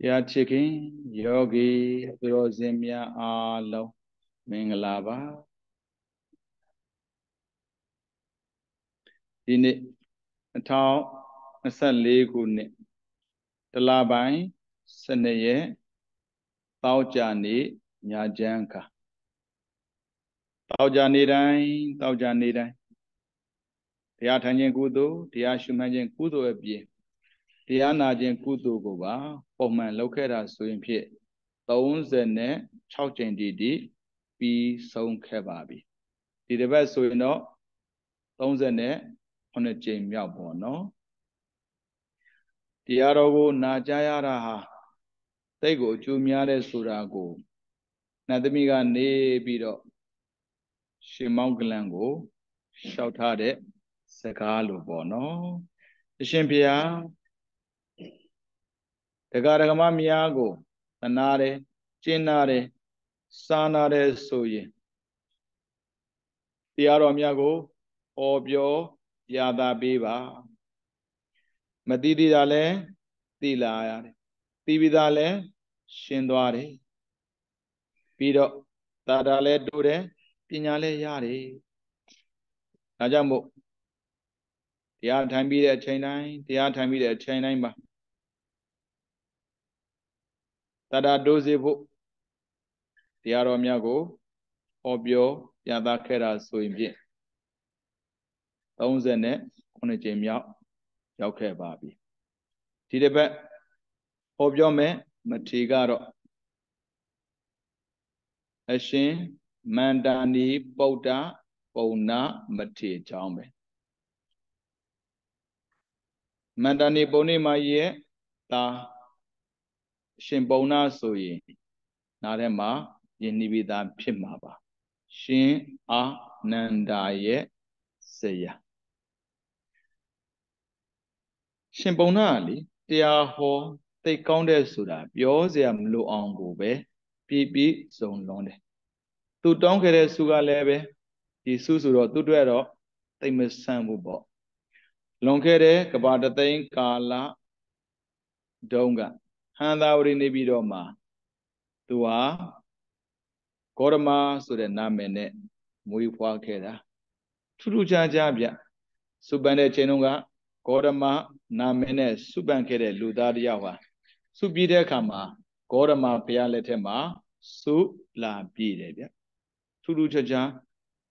တရားချစ်ခင်ယောဂီသူတော်စင်များအားလုံးမင်္ဂလာပါဒီနေ့2024ခုနှစ်တလပိုင်း12ရက်တောက်ကြနေ့ညာချမ်းခါတောက်ကြနေ့တိုင်းတောက်ကြနေ့တိုင်းတရားထိုင်ခြင်းကုသိုလ်တရားရှုမှတ်ခြင်းကုသိုလ်အပြင်တရားနာခြင်းကုသိုလ်ကိုပါ ပုံမှန်လုပ်ခဲ့တာဆိုရင်ဖြင့်36ကြိမ်တည်တည်ပြီးဆုံးခဲ့ပါပြီဒီတစ်ပတ်ဆိုရင်တော့39ကြိမ်မြောက်ပေါ့နော်တရားတော်ကို နာကြားရတာဟာတိတ်ကိုအကျိုးများတဲ့ဆိုတာကိုနတ်သမီးကနေပြီးတော့ရှင်မောင်းကလန်ကိုလျှောက်ထားတဲ့စကားလိုပေါ့နော်အရှင်ဘုရား တရားဓမ္မများကိုသနာတယ်ကျင့်နာတယ်စာနာတယ်ဆိုရင်တရားတော်များကိုဟောပြောပြတာပေးပါမသိသေးတာလဲသိလာရတယ်သိပြီးသားလဲရှင်းသွားတယ်ပြီးတော့သာတာလဲတိုးတယ်ပညာလဲရတယ်ဒါကြောင့်မို့တရားထိုင်ပြီးတဲ့အချိန်တိုင်းတရားထိုင်ပြီးတဲ့အချိန်တိုင်းပါ တတဒိုးစေဖို့တရားတော်များကိုဟောပြောပြသခဲ့တာဆိုရင်ဖြင့်39ကြိမ်မြောက်ရောက်ခဲ့ပါပြီဒီတစ်ပတ်ဟောပြောမယ်မထေကတော့အရှင်မန္တာနီပုဒ္ဒပုံနာမထေအကြောင်းပဲမန္တာနီပုံနေမကြီးရဲ့တာ ရှင်ပုံနာဆိုရင်နားထဲမှာယဉ်နိဗ္ဗာန်ဖြစ်မှာပါရှင်အာနန္ဒာရဲ့ဇယရှင်ပုံနာကလေတရားဟောသိကောင်းတဲ့ဆိုတာပြောစရာမလိုအောင်ကိုပဲပြည့်ပြည့်စုံလုံးတယ်သူတောင်းခဲ့တဲ့ဆုကလည်းပဲဒီဆုဆိုတော့သူတို့တော့သိမဆန်းဘူးပေါ့လွန်ခဲ့တဲ့ကဘာတသိန်းကာလတုန်းက ဟန္တာဝရီနေပြီးတော့မှသူဟာဂေါရမဆိုတဲ့နာမည်နဲ့မွေးဖွားခဲ့တာထူးထူးခြားခြားဗျစုပန်တဲ့ချိန်တုန်းကဂေါရမနာမည်နဲ့စုပန်ခဲ့တဲ့လူသားတယောက်ဟာစုပြီးတဲ့အခါမှာဂေါရမဘုရားလက်ထက်မှာစုလာပြည်တယ်ဗျထူးထူးခြားခြား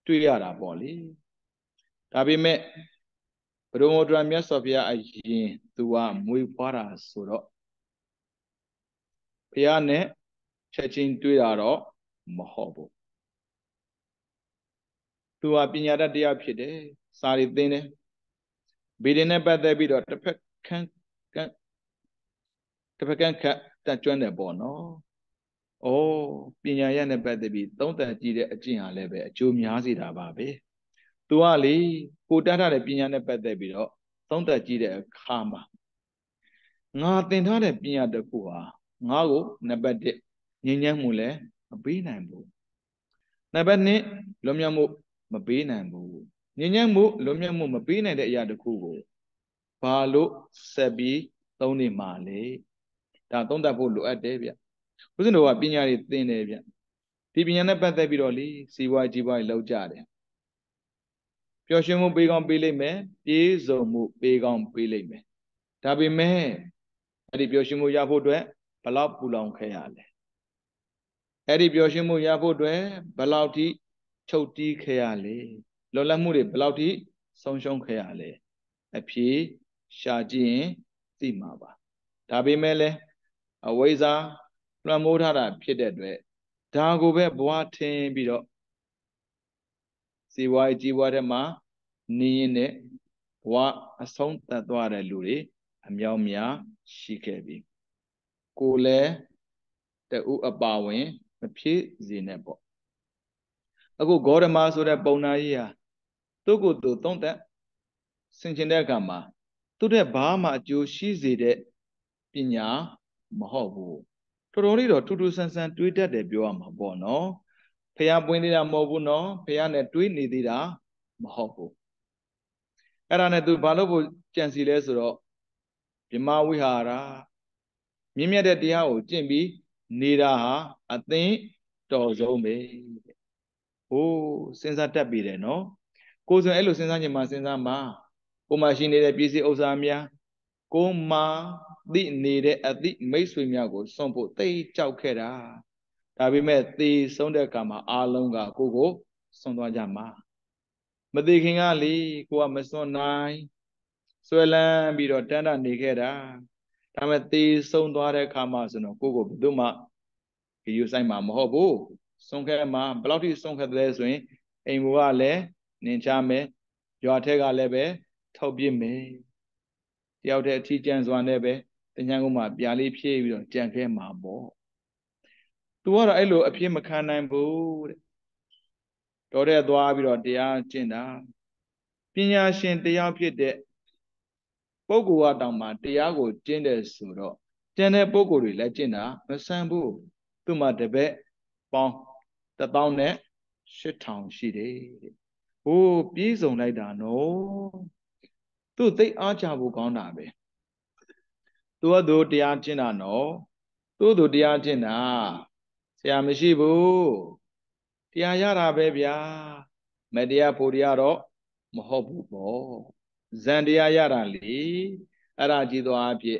တွေ့ရတာပေါ့လေဒါပေမဲ့ဘုရောဒရမြတ်စွာဘုရားအရင်သူကမွေးဖွားတာဆိုတော့ ဘုရားနဲ့ချက်ချင်းတွေ့တာတော့မဟုတ်ဘူးသူဟာပညာတတ်တရားဖြစ်တယ်စာရီသင်တယ်ဗေဒင်နဲ့ပတ်သက်ပြီးတော့တစ်ဖက်ခန်းကတစ်ဖက်ကန်းခတ်တက်ကျွမ်းတယ်ပေါ့နော်။အိုးပညာရနဲ့ပတ်သက်ပြီးသုံးသပ်ကြည့်တဲ့အကျင့်ဟာလည်းပဲအကျိုးများစေတာပါပဲ။ तू ကလေကိုတတ်ထားတဲ့ပညာနဲ့ပတ်သက်ပြီးတော့သုံးသပ်ကြည့်တဲ့အခါမှာငါသင်ထားတဲ့ပညာတစ်ခုဟာ ငါ့ကိုနံပါတ်1ငြိမ်းချမ်းမှုလည်းမပေးနိုင်ဘူးနံပါတ်2လွန်မြောက်မှုမပေးနိုင်ဘူးငြိမ်းချမ်းမှုလွန်မြောက်မှုမပေးနိုင်တဲ့အရာတစ်ခုကိုဘာလို့ဆက်ပြီးသုံးနေမှာလဲဒါသုံးသပ်ဖို့လိုအပ်တယ်ဗျဦးဇင်းတို့ကပညာတွေသင်တယ်ဗျဒီပညာနဲ့ပတ်သက်ပြီးတော့လေစီးပွားကြီးပွားကြီးလောက်ကြတယ်ပျော်ရွှင်မှုပေးကောင်းပေးလိမ့်မယ်ပြေးစုံမှုပေးကောင်းပေးလိမ့်မယ်ဒါပေမဲ့အဲ့ဒီပျော်ရွှင်မှုရဖို့အတွက် ဘလောက်ပူလောင်ခဲ့ရလဲအဲ့ဒီပျော်ရွှင်မှုရဖို့အတွက်ဘလောက်ထိချုပ်တီးခဲ့ရလဲလောလတ်မှုတွေဘလောက်ထိဆုံးရှုံးခဲ့ရလဲအဖြေရှာကြည့်ရင်သိမှာပါဒါပေမဲ့လည်းအဝိဇ္ဇာလွှမ်းမိုးထားတာဖြစ်တဲ့အတွက်ဒါကိုပဲဘဝထင်ပြီးတော့စီဝါးကြီးဘဝထဲမှာနေရင်နဲ့ဘဝအဆုံးသတ်သွားတဲ့လူတွေအမြောက်များရှိခဲ့ပြီ ကိုလည်းတူအပါဝင်မဖြစ်စေနဲ့ပေါ့အခုဂေါရမဆိုတဲ့ပုံနာကြီးဟာသူ့ကိုယ်သူသုံးသက်ဆင်ခြင်တဲ့အခါမှာသူ့တဲ့ဘာမှအကျိုးရှိစေတဲ့ပညာမဟုတ်ဘူးတော်တော်လေးတော့ထူးထူးဆန်းဆန်းတွေးတတ်တယ်ပြောရမှာပေါ့နော်ဖះပွင့်နေတာမဟုတ်ဘူးနော်ဖះနဲ့တွေးနေသေးတာမဟုတ်ဘူးအဲ့ဒါနဲ့သူဘာလို့ဖို့ကြံစီလဲဆိုတော့ဗြမဝိဟာရ မြင့်မြတ်တဲ့တရားကိုကျင့်ပြီးနေတာဟာအသင်တော်ဆုံးပဲတဲ့ဟိုးစဉ်းစားတတ်ပြီတယ်နော်ကိုယ်ဆိုအဲ့လိုစဉ်းစားခြင်းမှာစဉ်းစားမှာကိုမှရှိနေတဲ့ပစ္စည်းဥစ္စာများကိုမှသိနေတဲ့အသည့်မိတ်ဆွေများကိုစွန့်ဖို့သိကြောက်ခဲ့တာဒါပေမဲ့သေဆုံးတဲ့အခါမှာအာလုံးကကိုကိုစွန့်သွားကြမှာမသိခင်ကလေကိုကမစွန့်နိုင်ဆွဲလန်းပြီးတော့တန်းတာနေခဲ့တာ ဒါပေမဲ့သေဆုံးသွားတဲ့အခါမှာဆိုတော့ကိုကိုဘယ်သူမှဂရုစိုက်မှာမဟုတ်ဘူးစွန့်ခဲ့မှာဘယ်လောက်ထိစွန့်ခဲ့တယ်ဆိုရင်အိမ်ဘုကလည်းနင်ချမယ်ရွာထက်ကလည်းပဲထုတ်ပြစ်မယ်တယောက်တည်းအထီးကျန်စွာနဲ့ပဲတញ្ញံကုန်းမှာပြာလေးဖြည့်ပြီးတော့ကြံခဲ့မှာပေါ့သူကတော့အဲ့လိုအဖြစ်မခံနိုင်ဘူးတဲ့တော်တဲ့သွားပြီးတော့တရားကျင့်တာပညာရှင်တရားဖြစ်တဲ့ ပုဂ္ဂိုလ်ကတောင်မှတရားကိုကျင့်တယ်ဆိုတော့ကျန်တဲ့ပုဂ္ဂိုလ်တွေလည်းကျင့်တာမဆန်ဘူးသူ့မှာတပည့်ပေါင်း1000နဲ့8000ရှိတယ်တဲ့ဟိုးပြေးစုံလိုက်တာနော်သူ့သိအားချဖို့ကောင်းတာပဲသူကသူတရားကျင့်တာနော်သူ့သူတရားကျင့်တာဆရာမရှိဘူးတရားရတာပဲဗျာမတရားဖို့တရားတော့မဟုတ်ဘူးပေါ့ ဇန်တရားရတာလေအဲ့ဒါကြည်သွားအဖြစ်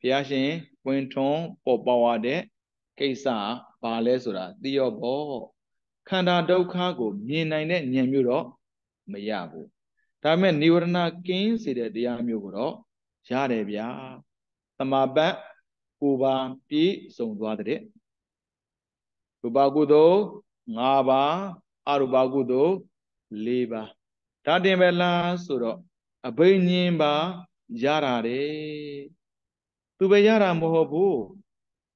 ဘုရားရှင်ဝင်ထွန်းပေါ်ပေါရတဲ့ကိစ္စဘာလဲဆိုတာသိရောပေါ့ခန္ဓာဒုက္ခကို မြင်နိုင်တဲ့ဉာဏ်မျိုးတော့မရဘူးဒါပေမဲ့និဝရဏကင်းစေတဲ့တရားမျိုးကိုတော့ရတယ်ဗျာသမာပတ်ကိုပါပြည့်စုံသွားတဲ့ရူပကုသိုလ်၅ပါးအရူပကုသိုလ်၄ပါးဒါတင်ပဲလားဆိုတော့ အဘိညာဉ်ပါရတာတယ်သူပဲရတာမဟုတ်ဘူး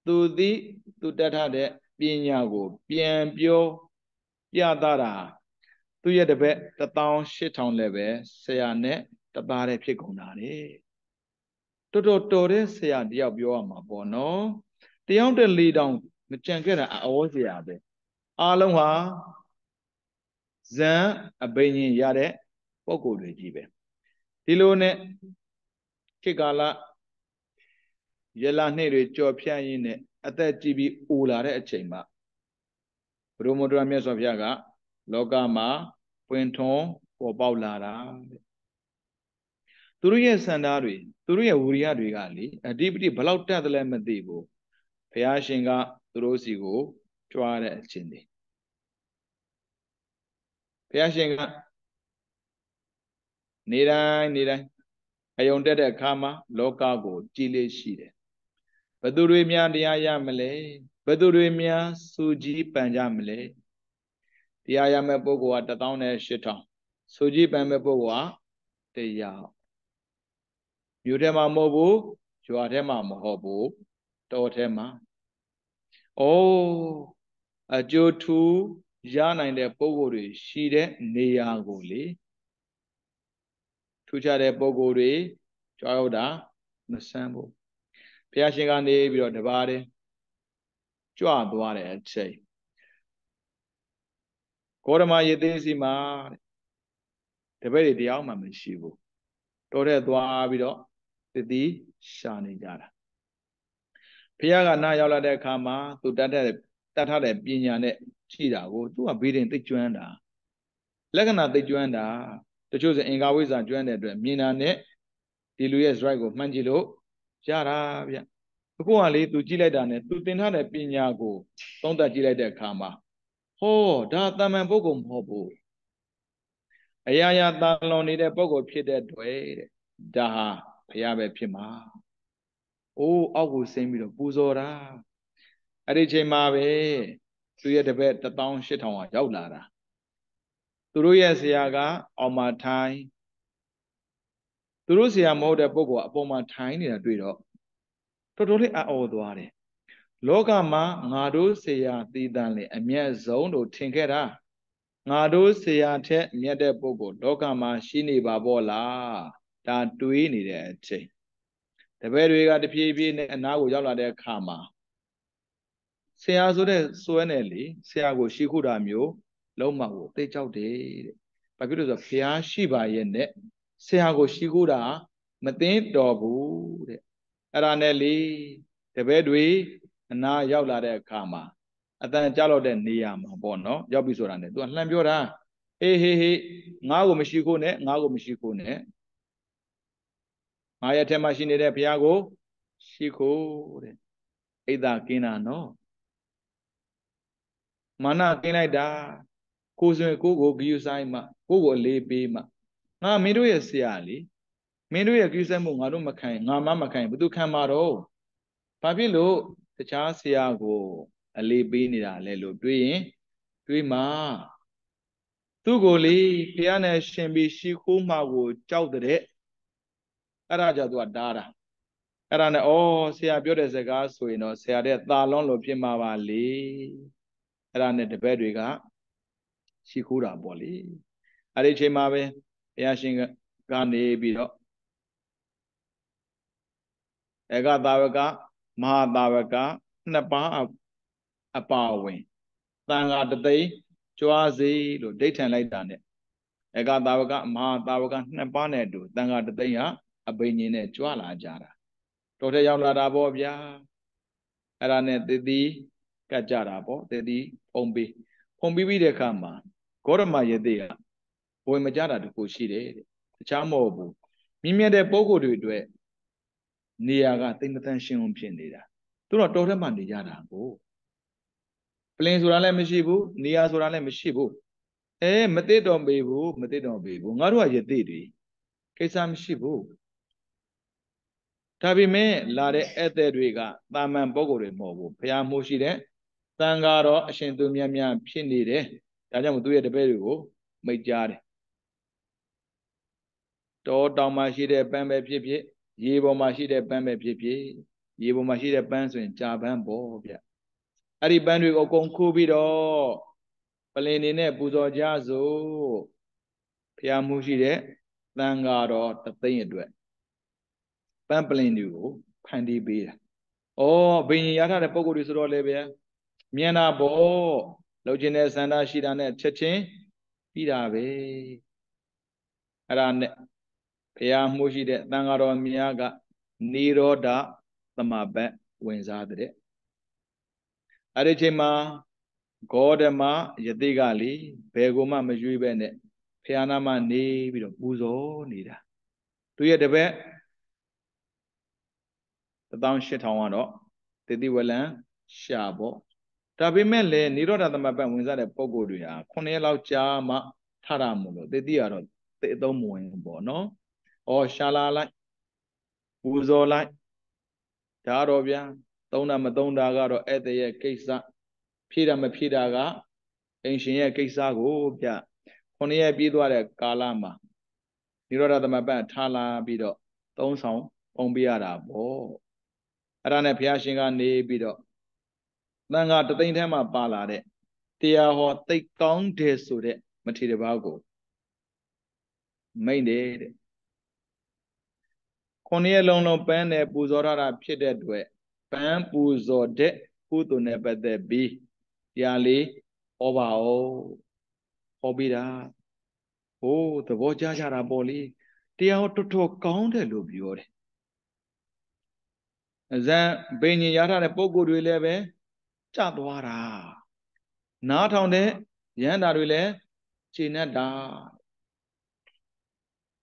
သူသည်သူတတ်ထတဲ့ပညာကို ပြန်ပြောပြသတာသူရဲ့တပည့်18000လည်းပဲဆရာနဲ့တသားတည်းဖြစ်ကုန်တာလေတော်တော်တော်တဲ့ဆရာတယောက်ပြောရမှာပေါ့နော်တယောက်တည်း၄တောင်မကြံခဲ့တာအောဆရာပဲအားလုံးဟာဇန်အဘိညာဉ်ရတဲ့ပုံကိုယ်တွေကြီးပဲ ဒီလိုနဲ့ခေတ်ကာလရလာနှိတွေကြော်ဖြတ်ရင်းနဲ့အသက်ကြီးပြီးအိုလာတဲ့အချိန်မှာဘုရမဒရမြတ်စွာဘုရားက လောကမှာပွင့်ထွန်းပေါ်ပေါက်လာတာသူတို့ရဲ့စန္ဒာတွေသူတို့ရဲ့ဝူရိယတွေကလေအဓိပတိဘလောက်တက်တယ်လဲမသိဘူးဘုရားရှင်ကသူတို့စီကိုကြွားတဲ့အချင်းတွေဘုရားရှင်က နေတိုင်းနေတိုင်းအယုံတက်တဲ့အခါမှာလောကကို ကြည်လေးရှိတယ်ဘသူတွေများတရားရမလဲဘသူတွေများစူကြီးပန်ကြမလဲတရားရမယ့်ပုဂ္ဂိုလ်က1000နဲ့8000စူကြီးပန်မဲ့ပုဂ္ဂိုလ်ကတရားမြို့ထဲမှာမဟုတ်ဘူးရွာထဲမှာမဟုတ်ဘူးတောထဲမှာအိုးအကျိုးထူရနိုင်တဲ့ပုဂ္ဂိုလ်တွေရှိတဲ့နေရာကိုလေ ထူးခြားတဲ့ပုဂ္ဂိုလ်တွေကြွားရောက်တာမဆန်းဘူးဘုရားရှင်ကနေပြီးတော့တပါးတည်းကြွသွားတဲ့အချိန်ဂေါရမယေသိစီမှာတပည့်တွေတရားမှမရှိဘူးတော်တဲ့သွားပြီးတော့တတိရှာနေကြတာဘုရားကနားရောက်လာတဲ့အခါမှာသူတတ်တဲ့တတ်ထားတဲ့ပညာနဲ့ရှိတာကိုသူကဘေးတင်သိကျွမ်းတာလက္ခဏာသိကျွမ်းတာ တချို့ဆိုအင်္ဂါဝိဇ္ဇာကျွမ်းတဲ့အတွက်မြင်တာနဲ့ဒီလူရဲ့ right ကိုမှန်းကြည့်လို့ရတာဗျအခုကလေသူကြည့်လိုက်တာနဲ့သူသင်ထားတဲ့ပညာကိုသုံးသပ်ကြည့်လိုက်တဲ့အခါမှာဟောဒါတာမန်ပုဂ္ဂိုလ်မဟုတ်ဘူးအရာရာတာလွန်နေတဲ့ပုဂ္ဂိုလ်ဖြစ်တဲ့တွေ့တဲ့ဒါဟာဘုရားပဲဖြစ်မှာအိုးအောက်ကိုဆင်းပြီးတော့ပူဇော်တာအဲ့ဒီချိန်မှာပဲသူရဲ့တပည့်18000ကရောက်လာတာ သူတို့ရဲ့ဆရာက အောင်မထိုင်းသူတို့ဆရာမဟုတ်တဲ့ပုဂ္ဂိုလ်ကအပေါ်မှာထိုင်းနေတာတွေ့တော့တော်တော်လေးအော်သွားတယ်လောကမှာငါတို့ဆရာတည်တံလေအမျက်ဆုံးတို့ထင်ခဲ့တာငါတို့ဆရာထက်မြတ်တဲ့ပုဂ္ဂိုလ်လောကမှာရှိနေပါဘောလားဒါတွေးနေတဲ့အချိန်တပည့်တွေကတဖြည်းဖြည်းနဲ့အနာကိုရောက်လာတဲ့အခါမှာဆရာဆိုတဲ့စွဲနဲ့လေဆရာကို ရှိခုတာမျိုး လုံးမကိုသိကြောက်တယ်တဲ့။ဘာဖြစ်လို့ဆိုတော့ဘုရားရှိပါရဲ့နဲ့ဆရာကိုရှိခုတာမသိတော်ဘူးတဲ့။အဲ့ဒါနဲ့လေတပည့်တွေအနာရောက်လာတဲ့အခါမှာအတန်ကြောက်တော့တဲ့နေရာမှာပေါ့နော်ရောက်ပြီဆိုတာ ਨੇ तू လှမ်းပြောတာအေးဟေးဟေးငါ့ကိုမရှိခိုးနဲ့ငါ့ကိုမရှိခိုးနဲ့ငါရဲ့ထဲမှာရှိနေတဲ့ဘုရားကို ရှိခိုးတဲ့အိဒါကင်းတာနော်မာနကင်းလိုက်တာ ကိုဆိုရင်ကိုကိုဂယုဆိုင်မှကိုကိုအလေးပေးမှငါမင်းတို့ရဲ့ဆရာလေမင်းတို့ရဲ့ဂယုဆိုင်မှုငါတို့မခံငါမမခံဘယ်သူခံမှာတော့ဘာဖြစ်လို့တခြားဆရာကို အလေးပေးနေတာလဲလို့တွေးရင်တွေးမှာသူ့ကိုလေဖះနဲ့ရှင်ပြီးရှိခိုးမှကိုကြောက်တဲ့အဲ့ဒါကြောင့်သူကတားတာအဲ့ဒါနဲ့ဩဆရာပြောတဲ့စကားဆိုရင်တော့ဆရာတဲ့သာလွန်လို့ဖြစ်မှာပါလေအဲ့ဒါနဲ့တပည့်တွေက ရှိခိုးတာပေါ့လေအဲ့ဒီအချိန်မှာပဲဘုရားရှင်ကနေပြီးတော့ဧကသာဝကမဟာသာဝကနှစ်ပါးအပါဝင်တန်ဃာတသိန်းကြွားစေလို့ဒိဋ္ဌံလိုက်တာနဲ့ဧကသာဝကမဟာသာဝကနှစ်ပါးနဲ့အတူတန်ဃာတသိန်းဟာအဘိညာဉ်နဲ့ကြွားလာကြတာတော်တဲ့ရောက်လာတာပေါ့ဗျာအဲ့ဒါနဲ့တတိကတ်ကြတာပေါ့တတိဖုံပြီး ဖုံပြီးပြီးတဲ့အခါမှာဂေါရမယေတိကဘဝင်မကြတာတခုရှိတယ်တဲ့တခြားမဟုတ်ဘူးမြင့်မြတ်တဲ့ပုဂ္ဂိုလ်တွေအတွက်နေရာကတိမ်တန်ရှင်းအောင်ဖြစ်နေတာသူတို့တော်ထက်မှနေကြတာကိုပလင်ဆိုတာလည်းမရှိဘူးနေရာဆိုတာလည်းမရှိဘူးအဲမသိတော်ပေဘူးမသိတော်ပေဘူးငါတို့ကယသိတွေကိစ္စမရှိဘူးဒါပေမဲ့လာတဲ့ဧည့်သည်တွေကတာမန်ပုဂ္ဂိုလ်တွေမဟုတ်ဘူးဘုရားမှုရှိတဲ့ တန်ဃာတော်အရှင်သူမြတ်မြတ်ဖြစ်နေတယ်ဒါကြောင့်သူရဲ့တပည့်တွေကိုမိတ်ကြားတယ်တောတောင်မှာရှိတဲ့ပန်းပဲဖြစ်ဖြစ်ရေပေါ်မှာရှိတဲ့ပန်းပဲဖြစ်ဖြစ်ရေပေါ်မှာရှိတဲ့ပန်းဆိုရင်ကြာပန်းပေါ့ဗျအဲ့ဒီပန်းတွေကိုအကုန်ခိုးပြီးတော့ပလင်နေနဲ့ပူဇော်ကြစို့ဖျားမှုရှိတဲ့တန်ဃာတော်တသိန်းအတွက်ပန်းပလင်တွေကိုဖန်တီးပေးတာ။ဩဘိညာရထားတဲ့ပုံကိုယ်တွေဆိုတော့လည်းဗျာ မြင်တာပေါ့လှုပ်ခြင်းနဲ့စန္ဒရှိတာနဲ့ချက်ချင်းပြီးတာပဲ။အဲ့ဒါနဲ့ဘုရားမှုရှိတဲ့တန်ဃာတော်များကနိရောဓသမဘတ်ဝင်စားတဲ့အဲ့ဒီချိန်မှာဂေါတမယတိကလေဘယ်ကိုမှမရွေးပဲနဲ့ဖះနာမနေပြီးတော့ပူဇော်နေတာသူရဲ့တပည့်18000ကတော့တတိဝလံရှာပေါ့ ဒါပေမဲ့လည်းနိရောဓသမပတ်ဝင်စားတဲ့ပုံကိုယ်တွေဟာ9ရက်လောက်ကြာမှထရမို့လို့တတိကတော့သိအသုံးမဝင်ဘူးပေါ့နော်။ဩရှာလာလိုက်ပူဇော်လိုက်ဒါတော့ဗျာသုံးတာမသုံးတာကတော့ဧည့်သည်ရဲ့ကိစ္စဖြည့်တာမဖြည့်တာကအင်ရှင်ရဲ့ကိစ္စကိုဗျခုနှစ်ရက်ပြီးသွားတဲ့ကာလမှာနိရောဓသမပတ်ထားလာပြီးတော့သုံးဆောင်ပုံပြရတာပေါ့အဲ့ဒါနဲ့ဘုရားရှင်ကနေပြီးတော့ တန်ခါတသိန်းထဲမှာပါလာတဲ့တရားဟောသိကောင်းတယ်ဆိုတဲ့မထေရဘာကိုမိတ်တယ်တဲ့ခုနှစ်ရက်လုံးလုံးပန်းနဲ့ပူဇော်ရတာဖြစ်တဲ့အတွက်ပန်းပူဇော်တဲ့ကုသိုလ်နဲ့ပတ်သက်ပြီးတရားလေးဟောပါဦးဟောပြီးတာဟိုးသဘောကျကြတာပေါ့လေတရားတော်တော်ကောင်းတယ်လို့ပြောတယ်အဇံဘိညာရထားတဲ့ပုံကိုယ်တွေလည်းပဲ ကြသွားတာနားထောင်တဲ့ရဟန္တာတွေလည်းခြေနဲ့တာ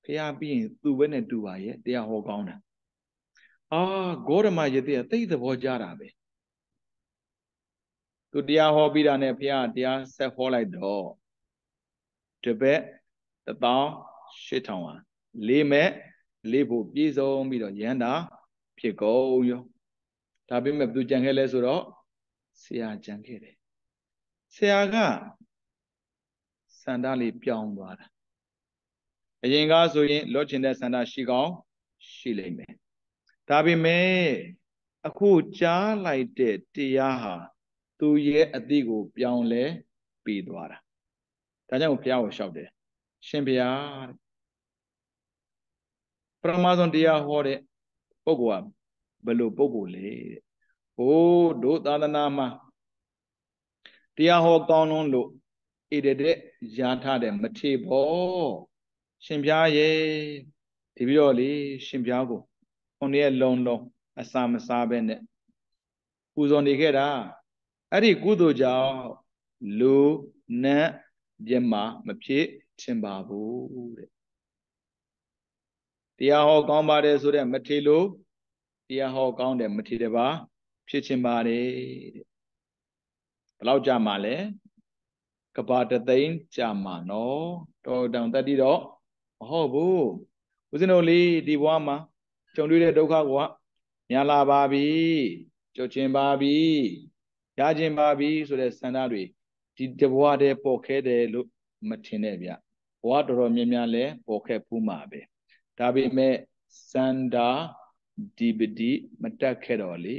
ဖះပြီးရင်သူ့ဘက်နဲ့တူပါရဲ့တရားဟောကောင်းတာအာဂေါရမယတိကသိသဘောကြတာပဲသူတရားဟောပြီးတာနဲ့ဖះတရားဆက်ဟောလိုက်တော့တပည့်18000ဟာလေးမဲ့လေးဖို့ပြည့်စုံပြီးတော့ရဟန္တာဖြစ်ကုန်ရောဒါပေမဲ့ဘသူကြံခဲ့လဲဆိုတော့ ဆရာကြံခဲ့တယ်ဆရာကစန္ဒလေးပြောင်းသွားတာအရင်ကဆိုရင်လော့ချင်တဲ့စန္ဒရှိကောင်းရှိလိမ့်မယ်ဒါပေမဲ့အခုကြားလိုက်တဲ့တရားဟာသူရဲ့အတိကို ပြောင်းလဲပြီးသွားတာဒါကြောင့်ဘုရားကိုလျှောက်တယ်ရှင်ဘုရားပရမဇွန်တရားဟောတဲ့ပုဂ္ဂိုလ်ကဘယ်လိုပုဂ္ဂိုလ်လဲတဲ့ ဟိုးတို့သာသနာမှာတရားဟောကောင်းလုံးလို့ဣတတဲ့ရာထားတဲ့မထေဘောရှင်ပြားရဲ့ဒီပြီးတော့လေရှင်ပြားကိုခုနှစ်ရက်လုံးလုံးအစာမစားပဲနဲ့ပူဇော်နေခဲ့တာအဲ့ဒီကုသိုလ်ကြောင့်လူနတ်ပြမမဖြစ်ချင်ပါဘူးတဲ့တရားဟောကောင်းပါတယ်ဆိုတဲ့မထေလို့တရားဟောကောင်းတယ်မထေတပါ ဖြစ်ချင်ပါတယ်တဲ့ဘယ်လောက်ကြာမှလဲကဘာတသိန်းကြာမှနော်တော်တောင်တတိတော့မဟုတ်ဘူးဦးဇင်းတို့လေးဒီဘဝမှာကြုံတွေ့တဲ့ဒုက္ခကညာလာပါပြီကြုတ်ချင်းပါပြီရခြင်းပါပြီဆိုတဲ့ဆန္ဒတွေဒီတဘဝတည်းပေါ်ခဲတယ်လို့မထင်နဲ့ဗျဘဝတော်တော်များများလဲပေါ်ခဲဖူးမှာပဲဒါပေမဲ့စန္ဒာဒီပတိမတက်ခဲ့တော့လေ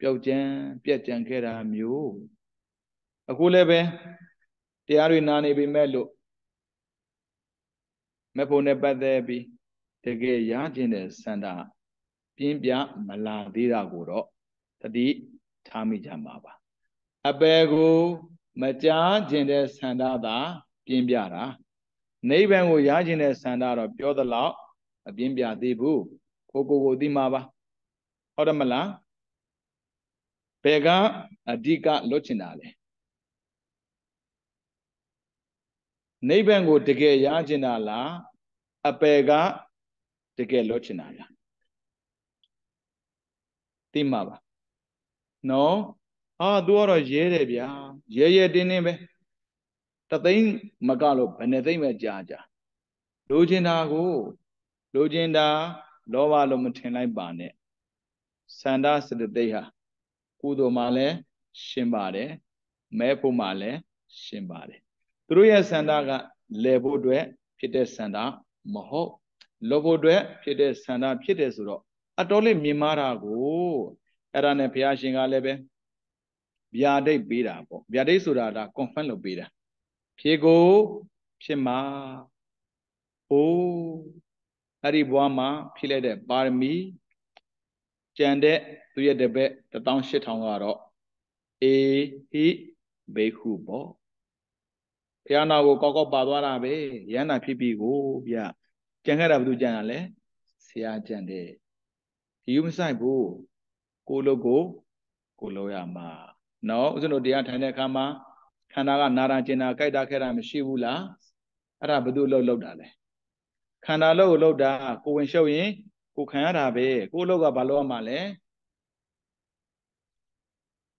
ပျောက်ကျန်းပြက်ကျန်ခဲ့တာမျိုးအခုလည်းပဲတရားတွေနာနေပြီမဲ့လို့မဖို့နဲ့ပတ်သက်ပြီးတကယ်ရခြင်းတဲ့စန္ဒာပြင်းပြမလာသေးတာကိုတော့တတိထားမိကြမှာပါအပေကိုမကြားခြင်းတဲ့စန္ဒသာပြင်းပြတာနိဗ္ဗာန်ကိုရခြင်းတဲ့စန္ဒတော့ပြောသလောက်အပြင်းပြသေးဘူးကိုကိုကိုသိမှာပါဟုတ်တယ်မလား ဘယ်ကအဓိကလွတ်ချင်တာလဲနိဗ္ဗာန်ကိုတကယ်ရချင်တာလားအပယ်ကတကယ်လွတ်ချင်တာလားသိမှာပါနော်အာသူကတော့ရဲတယ်ဗျာရဲရဲတင်းတင်းပဲတသိန်းမကလို့ဘယ်နှသိန်းပဲကြာကြာလိုချင်တာကိုလိုချင်တာလောဘလို့မထင်လိုက်ပါနဲ့စန္ဒစတသိဟာ ကုသိုလ်မှလည်းရှင်းပါတယ်မဲဖို့မှလည်းရှင်းပါတယ်သူတို့ရဲ့စန္ဒကလဲဖို့အတွက်ဖြစ်တဲ့စန္ဒမဟုတ်လောဖို့အတွက်ဖြစ်တဲ့စန္ဒဖြစ်တယ်ဆိုတော့အတော်လေးမြင်မာတာကိုအဲ့ဒါနဲ့ဘုရားရှင်ကလည်းပဲဗျာဒိတ်ပေးတာပေါ့ဗျာဒိတ်ဆိုတာဒါ confirm လုပ်ပေးတာဖြေကိုဖြစ်မှာအိုးအဲ့ဒီဘဝမှာဖြည့်လိုက်တဲ့ပါရမီ ကြံတဲ့သူရဲ့တပည့်18000ကတော့အေဟိဘေခုပေါ့ဘုရားနာကိုကောက်ကောက်ပါသွားတာပဲရဟန္တာဖြစ်ပြီကိုဗျကြံခဲ့တာဘယ်သူကြံတာလဲဆရာကြံတယ်ဒီယူမဆိုင်ဘူးကိုလုတ်ကိုကိုလို့ရမှာနော်ဦးဇင်းတို့တရားထိုင်တဲ့အခါမှာခန္ဓာကနာတာကျင်တာကြိုက်တာခဲတာမရှိဘူးလားအဲ့ဒါဘယ်သူလှုပ်လှုပ်တာလဲခန္ဓာလှုပ်ကိုလှုပ်တာကိုဝင်ရှုပ်ရင် ကိုခံရတာပဲကိုလှုပ်ကဘာလို့ရမှာလဲ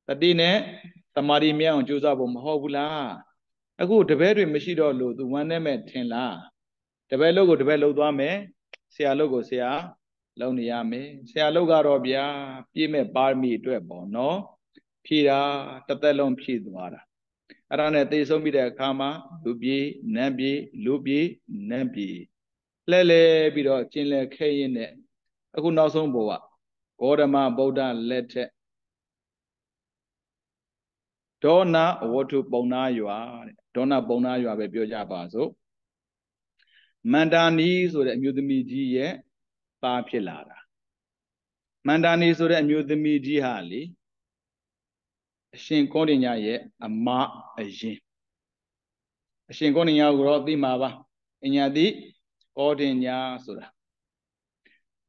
တတိနဲ့တမာရီမြောင်ကြိုးစားဖို့မဟုတ်ဘူးလားအခုတပည့်တွေမရှိတော့လို့သူဝမ်းနဲ့မဲ့ထင်လားတပည့်လို့ကိုတပည့်လှုပ်သွားမယ်ဆရာလို့ကိုဆရာလုံနေရမယ်ဆရာလုတ်ကတော့ဗျာပြည့်မဲ့ပါရမီအတွက်ပေါ့နော်ဖြည့်တာတစ်သက်လုံးဖြည့်သွားတာအဲ့ဒါနဲ့သိဆုံးပြီးတဲ့အခါမှာလူပြေနတ်ပြေလူပြေနတ်ပြေလှဲလဲပြီးတော့ကျင်လည်ခဲရင်နဲ့ အခုနောက်ဆုံးဘဝဂေါရမဗုဒ္ဓလက်ထက်ဒေါနာဝတ္ထုပုံနာရွာတဲ့ဒေါနာပုံနာရွာပဲပြောကြပါစို့မန္တာနီဆိုတဲ့အမျိုးသမီးကြီးရဲ့သားဖြစ်လာတာမန္တာနီဆိုတဲ့အမျိုးသမီးကြီးဟာလေအရှင်ကောဋိညာရဲ့အမအရင်အရှင်ကောဋိညာကိုတော့သိမှာပါအညာတိကောဋိညာဆိုတာ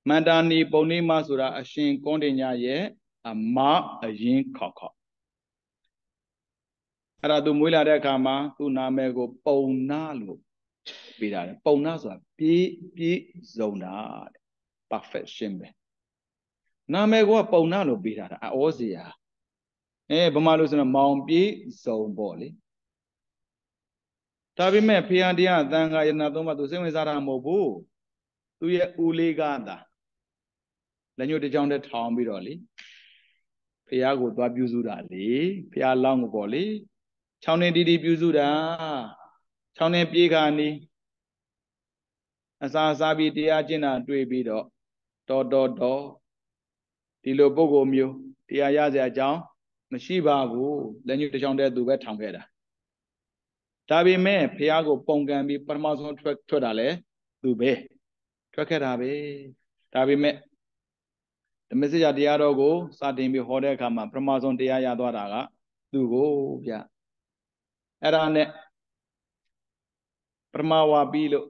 မန္တာနီပုံနေမဆိုတာအရှင်ကောဋိညာရဲ့အမအရင်ခေါခေါအဲ့ဒါသူမွေးလာတဲ့အခါမှာသူ့နာမည်ကို ပုံနာလို့ပေးတာလေပုံနာဆိုတာပြည့်ပြည့်စုံတာတဲ့ perfection ပဲနာမည်ကပုံနာလို့ပေးထားတာအောစရာအဲဗမာလို့ဆိုတော့မောင်ပြေးစုံပေါ့လေဒါပေမဲ့ဖျားတရားအတန်ခါယနာသုံးပါးသူစိတ်ဝင်စားတာမဟုတ်ဘူးသူရဲ့ဦးလေးကသာ လက်ညှိုးတစ်ချောင်းတည်းထောင်ပြီးတော့လေဖះကိုသွားပြုစုတာလေဖះလောင်းကိုပေါ့လေ၆နှစ်တီးတီးပြုစုတာ၆နှစ်ပြေးခါနီးအစာစားပြီးတရားကျင့်တာတွေ့ပြီးတော့တော်တော်တော်ဒီလိုပုံကိုမျိုးတရားရစရာအကြောင်းမရှိပါဘူးလက်ညှိုးတစ်ချောင်းတည်းသူပဲထောင်ခဲ့တာဒါပေမဲ့ဖះကိုပုံကံပြီးပထမဆုံးထွက်ထွက်တာလဲသူပဲထွက်ခဲ့တာပဲဒါပေမဲ့ ဓမ္မစကြာတရားတော်ကိုစတင်ပြီးဟောတဲ့အခါမှာပထမဆုံးတရားရသွားတာကသူကိုဗျအဲ့ဒါနဲ့ပထမဝါပြီးလို့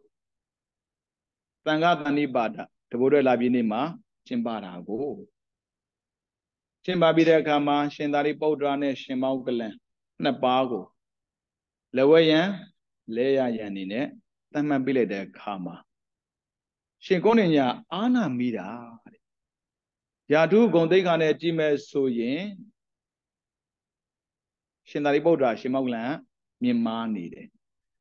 သံဃာတဏိပါဒတဘိုးတွေလာပြီးနေမှာကျင့်ပါတာကိုကျင့်ပါပြီးတဲ့အခါမှာရှင်သာရိပုတ္တရာနဲ့ရှင်မောကလန်နှစ်ပါးကိုလဝယံလဲရယံနေနဲ့သတ်မှတ်ပြလိုက်တဲ့အခါမှာရှင်ကုန်းနေညာအာနာမိတာတဲ့ ယာထုဂုံသိက္ခာနဲ့ကြည့်မဲ့ဆိုရင်ရှင်သာရိပုတ္တရာရှင်မောကလန်မြင်မာနေတယ်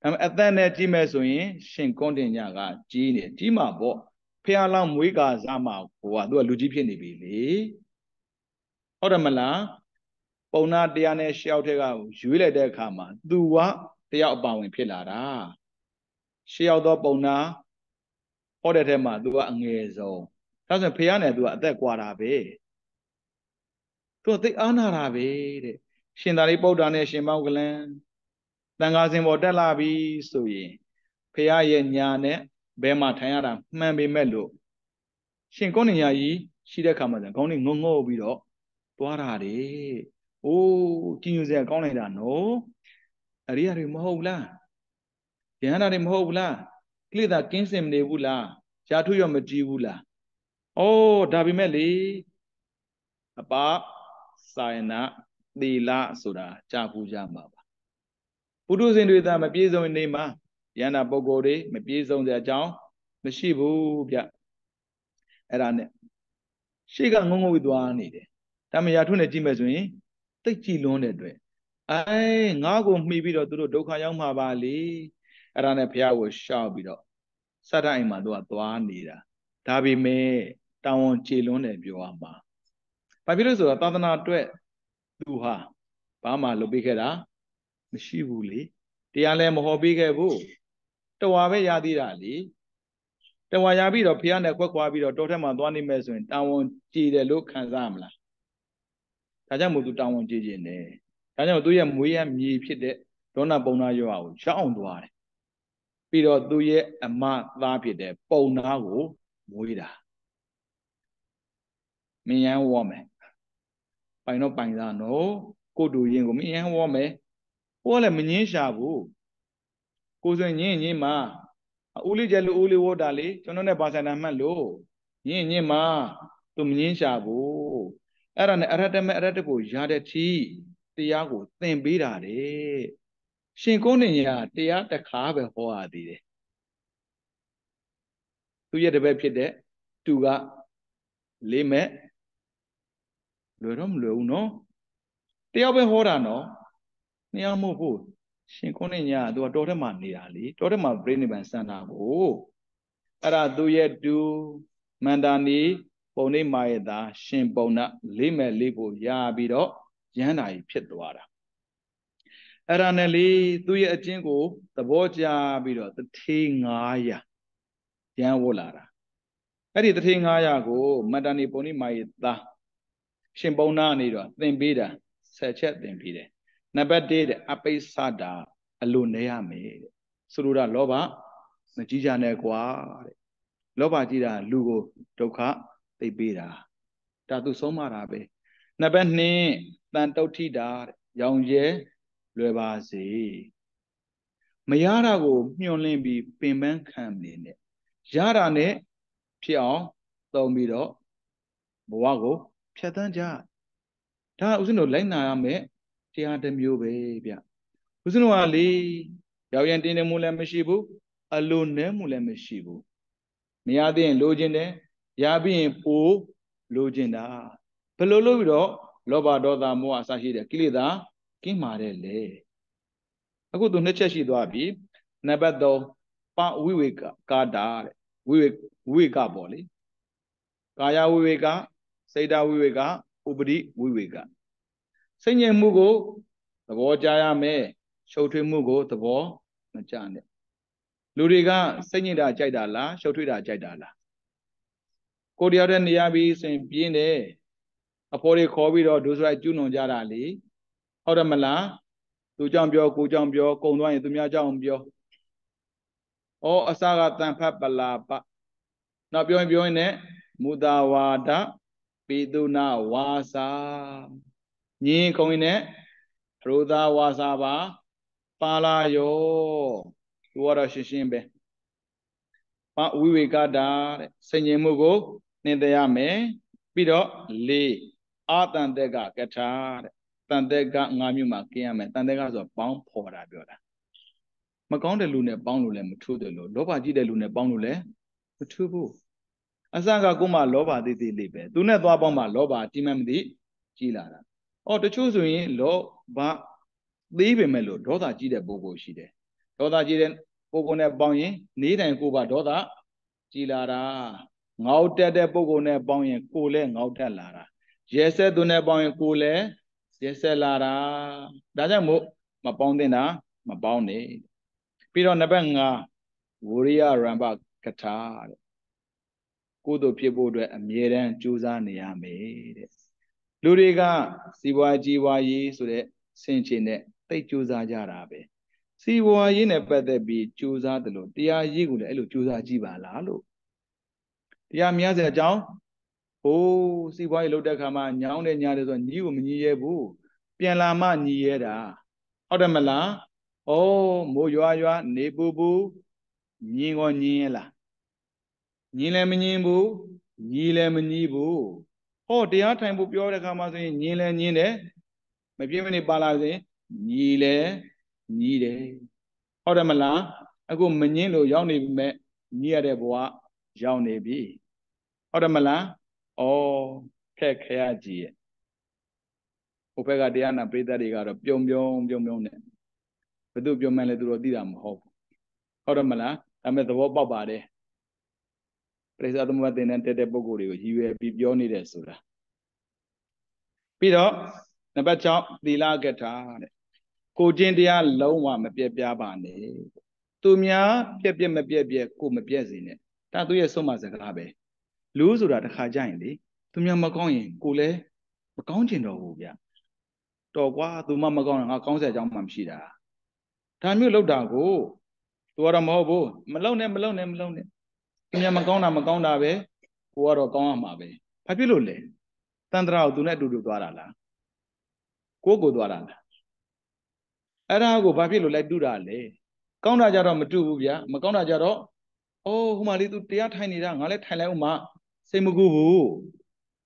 ဒါပေမဲ့အသက်နဲ့ကြည့်မဲ့ဆိုရင် ရှင်ကုန်းတင်ညာကကြီးနေကြီးမှာပေါ့ဖះလောင်းမွေးကာစားမှာဟိုကသူကလူကြီးဖြစ်နေပြီလေဟုတ်တယ်မလားပုံနာတရားနဲ့ရှောက်ထက်ကရွေးလိုက်တဲ့အခါမှာသူကတယောက်အပါဝင်ဖြစ်လာတာရှေ့ရောက်သောပုံနာဟောတဲ့ထဲမှာသူကအငယ်ဆုံး ဒါဆိုဖះနဲ့သူကအသက်ကွာတာပဲသူကသိအားနာတာပဲတဲ့ရှင်သာရိပုတ္တရာနဲ့ရှင်မောကလန်တန်ဃာစင်ပေါ်တက်လာပြီဆိုရင်ဖះရဲ့ညာနဲ့ဘဲမှာထိုင်ရတာမှန်ပေမဲ့လို့ရှင်ကုန်းနေညာကြီးရှိတဲ့ခါမှာခေါင်းလေးငုံငုံပြီးတော့သွားတာတယ်။အိုးကြည်ညိုစရာကောင်းလိုက်တာနော်။အရိယာတွေမဟုတ်လား။ယဟန္တာတွေမဟုတ်ဘူးလား။ကိလေသာကင်းစင်မနေဘူးလား။ရှားထုရမကြည့်ဘူးလား။ အိုးဒါပေမဲ့လေအပစာယနာသီလဆိုတာကြာပူကြမှာပါ။ပုထုဇဉ်တွေသာမပြေဆုံးနေမှာယန္တာပုဂ္ဂိုလ်တွေမပြေဆုံးတဲ့အကြောင်းမရှိဘူးဗျအဲ့ဒါနဲ့ရှေ့ကငုံငုံပြီးသွားနေတယ်တမယာထုနဲ့ကြည့်မယ်ဆိုရင်တိတ်ကြည်လွန်းတဲ့အတွက်အဲငါ့ကိုမှီပြီးတော့သူတို့ဒုက္ခရောက်မှာပါလေအဲ့ဒါနဲ့ဘုရားကိုရှောက်ပြီးတော့စတ္တအိမ်မှာသူကသွားနေတာဒါပေမဲ့ တောင်းဝန်ကြည်လွန်းတယ်ပြောရမှာဘာဖြစ်လို့ဆိုတော့သာသနာအတွက်သူဟာဘာမှလုပ်ပေးခဲ့တာမရှိဘူးလေတရားလည်းမဟောပေးခဲ့ဘူးတဝါပဲရသေးတာလေတဝါရပြီးတော့ဖះနဲ့ကွက်ခွာပြီးတော့တောထဲမှာသွားနေမယ်ဆိုရင်တာဝန်ကြည်တယ်လို့ခံစားမလားဒါကြောင့်မို့သူတာဝန်ကြည်ခြင်းတယ်ဒါကြောင့်သူရဲ့မွေးရမြေဖြစ်တဲ့ဒေါနပုံနာရောကိုရှောက်အောင်သွားတယ်ပြီးတော့သူရဲ့အမသားဖြစ်တဲ့ပုံနာကိုမွေးတာ မင်းရန်ဝေါ်မယ်ပိုင်တော့ပိုင်သားနော်ကိုတူရင်ကိုမင်းရန်ဝေါ်မယ်ဟိုကလည်းမငင်းရှာဘူးကိုဆိုရင်ညင်ညင်မှာဦးလေးကျလူဦးလေးဝတ်တာလေကျွန်တော်နဲ့ဘာသာနာမှတ်လို့ညင်ညင်မှာသူမငင်းရှာဘူးအဲ့ဒါနဲ့အရတ္တမအရတ္တကိုရတဲ့ချီတရားကိုသင်ပေးတာတဲ့ရှင်ကုန်းနေရတရားတစ်ခါပဲဟောရသေးတယ်သူရဲ့တပည့်ဖြစ်တဲ့သူကလေးမဲ့ လွယ်တော့မလွယ်ဘူးနော်တယောက်ပဲဟောတာနော်နှစ်ယောက်မဟုတ်ဘူးရှင်ခုနှစ်ညကသူကတောထဲမှာနေတာလေတောထဲမှာပြိနိဗ္ဗာန်စံတာကိုအဲ့ဒါသူရဲ့တူမန္တာနီပုံနေမာယတာရှင်ပုံနာလေးမဲ့လေးကိုရပြီးတော့ရဟန္တာကြီးဖြစ်သွားတာအဲ့ဒါနဲ့လေသူရဲ့အချင်းကိုသဘောကျပြီးတော့တထေး900ရန်ဝတ်လာတာအဲ့ဒီတထေး900ကိုမန္တာနီပုံနေမာယတာ ရှင်ပုံနာနေတော့သင်ပေးတာဆက်ချက်သင်ပေးတယ်နံပါတ်1တဲ့အပိစ္ဆတာအလိုနေရမယ်တဲ့ဆိုလိုတာလောဘမကြီးကြနဲ့ကွာတဲ့လောဘကြီးတာလူကိုဒုက္ခသိပေးတာဒါသူဆုံးမတာပဲနံပါတ်2တန်တုဋ္ဌိတာတဲ့ရောင်ရဲလွယ်ပါစေမရတာကိုညှို့လင့်ပြီးပင်ပန်းခံနေနဲ့ရတာနဲ့ဖြစ်အောင်သုံးပြီးတော့ဘဝကို ဖြတ်သန်းကြဒါဥစဉ်တို့လိုက်နာရမယ်တရားတစ်မျိုးပဲဗျဦးဇင်းတို့ကလေရောက်ရင်တင်းနေမှုလည်းမရှိဘူးအလိုနဲမှုလည်းမရှိဘူးမရသေးရင်လိုချင်တယ်ရပြီးရင်ပိုလိုချင်တာဘယ်လိုလုပ်ပြီးတော့လောဘဒေါသမောဟအစရှိတဲ့ကိလေသာကင်းမာတဲ့လေအခုသူနှစ်ချက်ရှိသွားပြီနံပါတ်3ပဝိဝေကကာတာတဲ့ဝိဝေဝိဝေကပေါ့လေကာယဝိဝေက စိတ်တဝိဝေကဥပတိဝိဝေကစိတ်ငြိမ်မှုကိုသဘောကြရမယ်ရှုပ်ထွေးမှုကိုသဘောမကြနဲ့လူတွေကစိတ်ညစ်တာကြိုက်တာလားရှုပ်ထွေးတာကြိုက်တာလားကိုတရားတဲ့နေရပြီးဆိုရင်ပြင်းတယ်အဖေါ်တွေခေါ်ပြီးတော့ဒုစရိုက်ကျူးလွန်ကြတာလေဟုတ်တယ်မလားသူကြောင့်ပြောကိုကြောင့်ပြောကုံသွားရင်သူများကြောင့်ပြောဩအစကတန်ဖတ်ပလာပနောက်ပြောရင်ပြောရင်လည်းမူတာဝါဒ ပေတုနာဝါစာညင်းခုံရင်နဲ့ရိုသာဝါစာပါပါလာယောသူကတော့ရှင်းရှင်းပဲပဝိဝေကတာတဲ့ဆင်ញင်မှုကိုနှင်တရားမယ်ပြီးတော့လေး အာတန်တက်ကကထာတဲ့တန်တက်ကငါးမျိုးမှာกินရမယ်တန်တက်ကဆိုပေါင်းဖော်တာပြောတာမကောင်းတဲ့လူနဲ့ပေါင်းလို့လည်းမထူးတယ်လို့လောဘကြီးတဲ့လူနဲ့ပေါင်းလို့လည်းမထူးဘူး အစကကိုမှလောဘသေးသေးလေးပဲသူနဲ့သွားပေါင်းမှလောဘကြီးမှမသိကြီးလာတာ။အော်တချို့ဆိုရင်လောဘသေးပေမဲ့လို့ဒေါသကြီးတဲ့ပုဂ္ဂိုလ်ရှိတယ်။ဒေါသကြီးတဲ့ပုဂ္ဂိုလ်နဲ့ပေါင်းရင်နေတိုင်ကိုပါဒေါသကြီးလာတာ။ငေါတက်တဲ့ပုဂ္ဂိုလ်နဲ့ပေါင်းရင်ကိုလည်းငေါတက်လာတာ။ရဲဆက်သူနဲ့ပေါင်းရင်ကိုလည်းရဲဆက်လာတာ။ဒါကြောင့်မို့မပေါင်းတင်တာမပေါင်းနေ။ပြီးတော့နံပါတ်5ဝရိယရံပကထာတဲ့ ကုသိုလ်ဖြစ်ဖို့အတွက်အမြဲတမ်းကြိုးစားနေရမယ်တဲ့လူတွေကစီးပွားကြီးပွားရေးဆိုတဲ့ဆင်ခြင်နဲ့တိတ်ကြိုးစားကြတာပဲစီးပွားရေးနဲ့ပတ်သက်ပြီးကြိုးစားတယ်လို့တရားရေးကိုလည်းအဲ့လိုကြိုးစားကြည့်ပါလားလို့တရားများစရာအကြောင်းဟိုးစီးပွားရေးလုပ်တဲ့ခါမှာညောင်းတဲ့ညာတယ်ဆိုညီးကိုမညီရဲဘူးပြန်လာမှညီရဲတာဟုတ်တယ်မလားဩမိုးရွာရွာနေပူပူညင်းကောညင်းရဲ့လား ညင်းလည်းမညင်းဘူးညီလည်းမညီဘူးဟောတရားထိုင်ဖို့ပြောတဲ့အခါမှာဆိုရင်ညင်းလည်းညင်းတယ်မပြင်းမနေပါလာစေညီလည်းညီတယ်ဟုတ်တယ်မလားအခုမညင်းလို့ရောက်နေပြီမဲ့ညီရတဲ့ဘဝရောက်နေပြီဟုတ်တယ်မလားဩခက်ခဲရကြီးရဲ့ဟိုဘက်ကတရားနာပရိသတ်တွေကတော့ပြုံပြုံပြုံပြုံနဲ့ဘယ်သူပြုံမှန်းလဲသူတို့သိတာမဟုတ်ဘူးဟုတ်တယ်မလားဒါပေမဲ့သဘောပေါက်ပါတယ် ပရိစ္ဆသမုပ္ပါဒ်နဲ့တက်တဲ့ပုဂ္ဂိုလ်တွေကိုရည်ရွယ်ပြီးပြောနေတယ်ဆိုတာပြီးတော့နံပါတ်6သီလကထာတဲ့ကိုချင်းတရားလုံးဝမပြက်ပြားပါနဲ့သူများပြက်ပြက်မပြက်ပြက်ကိုမပြက်စေနဲ့ဒါသူရဲ့ဆုံးမစကားပဲလူဆိုတာတစ်ခါကြရင်လေသူများမကောင်းရင်ကိုလည်းမကောင်းကျင်တော့ဘူးဗျတော်ကွာသူမမကောင်းရင်ငါကောင်းစရာအကြောင်းမှမရှိတာဒါမျိုးလောက်တာကိုသူကတော့မဟုတ်ဘူးမလုံနဲ့မလုံနဲ့မလုံနဲ့ သူများမကောင်းတာမကောင်းတာပဲကိုကတော့ကောင်းရမှာပဲဘာဖြစ်လို့လဲတန်တရာကိုသူနဲ့အတူတူသွားတာလားကိုကိုသွားတာလားအဲ့ဒါကိုဘာဖြစ်လို့လိုက်တူတာလဲကောင်းတာကြတော့မတူဘူးဗျာမကောင်းတာကြတော့အိုးဟိုမှာလေ तू တရားထိုင်နေတာငါလည်းထိုင်လိုက်ဦးမစိတ်မကူဘူး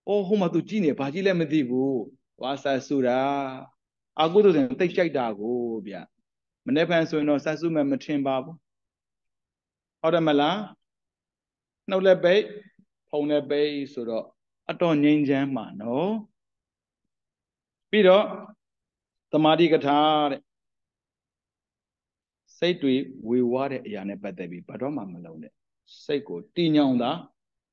အိုးဟိုမှာ तू ကြည့်နေဘာကြည့်လဲမသိဘူးဝါဆာဆူတာအကုသိုလ်စဉ်တိတ်ကြိုက်တာကိုဗျာမနေ့ဖန်ဆိုရင်တော့ဆတ်စုမဲ့မထင်ပါဘူးဟုတ်တယ်မလား နှုတ်လည်းပိတ်ဖုံလည်းပိတ်ဆိုတော့အတော်ငြိမ်းချမ်းမှာနော်ပြီးတော့သမာဓိကထာတဲ့စိတ်တွေဝေဝါးတဲ့အရာနဲ့ပတ်သက်ပြီးဘာတော့မှမလုံးနဲ့စိတ်ကိုတည်ညောင်တာ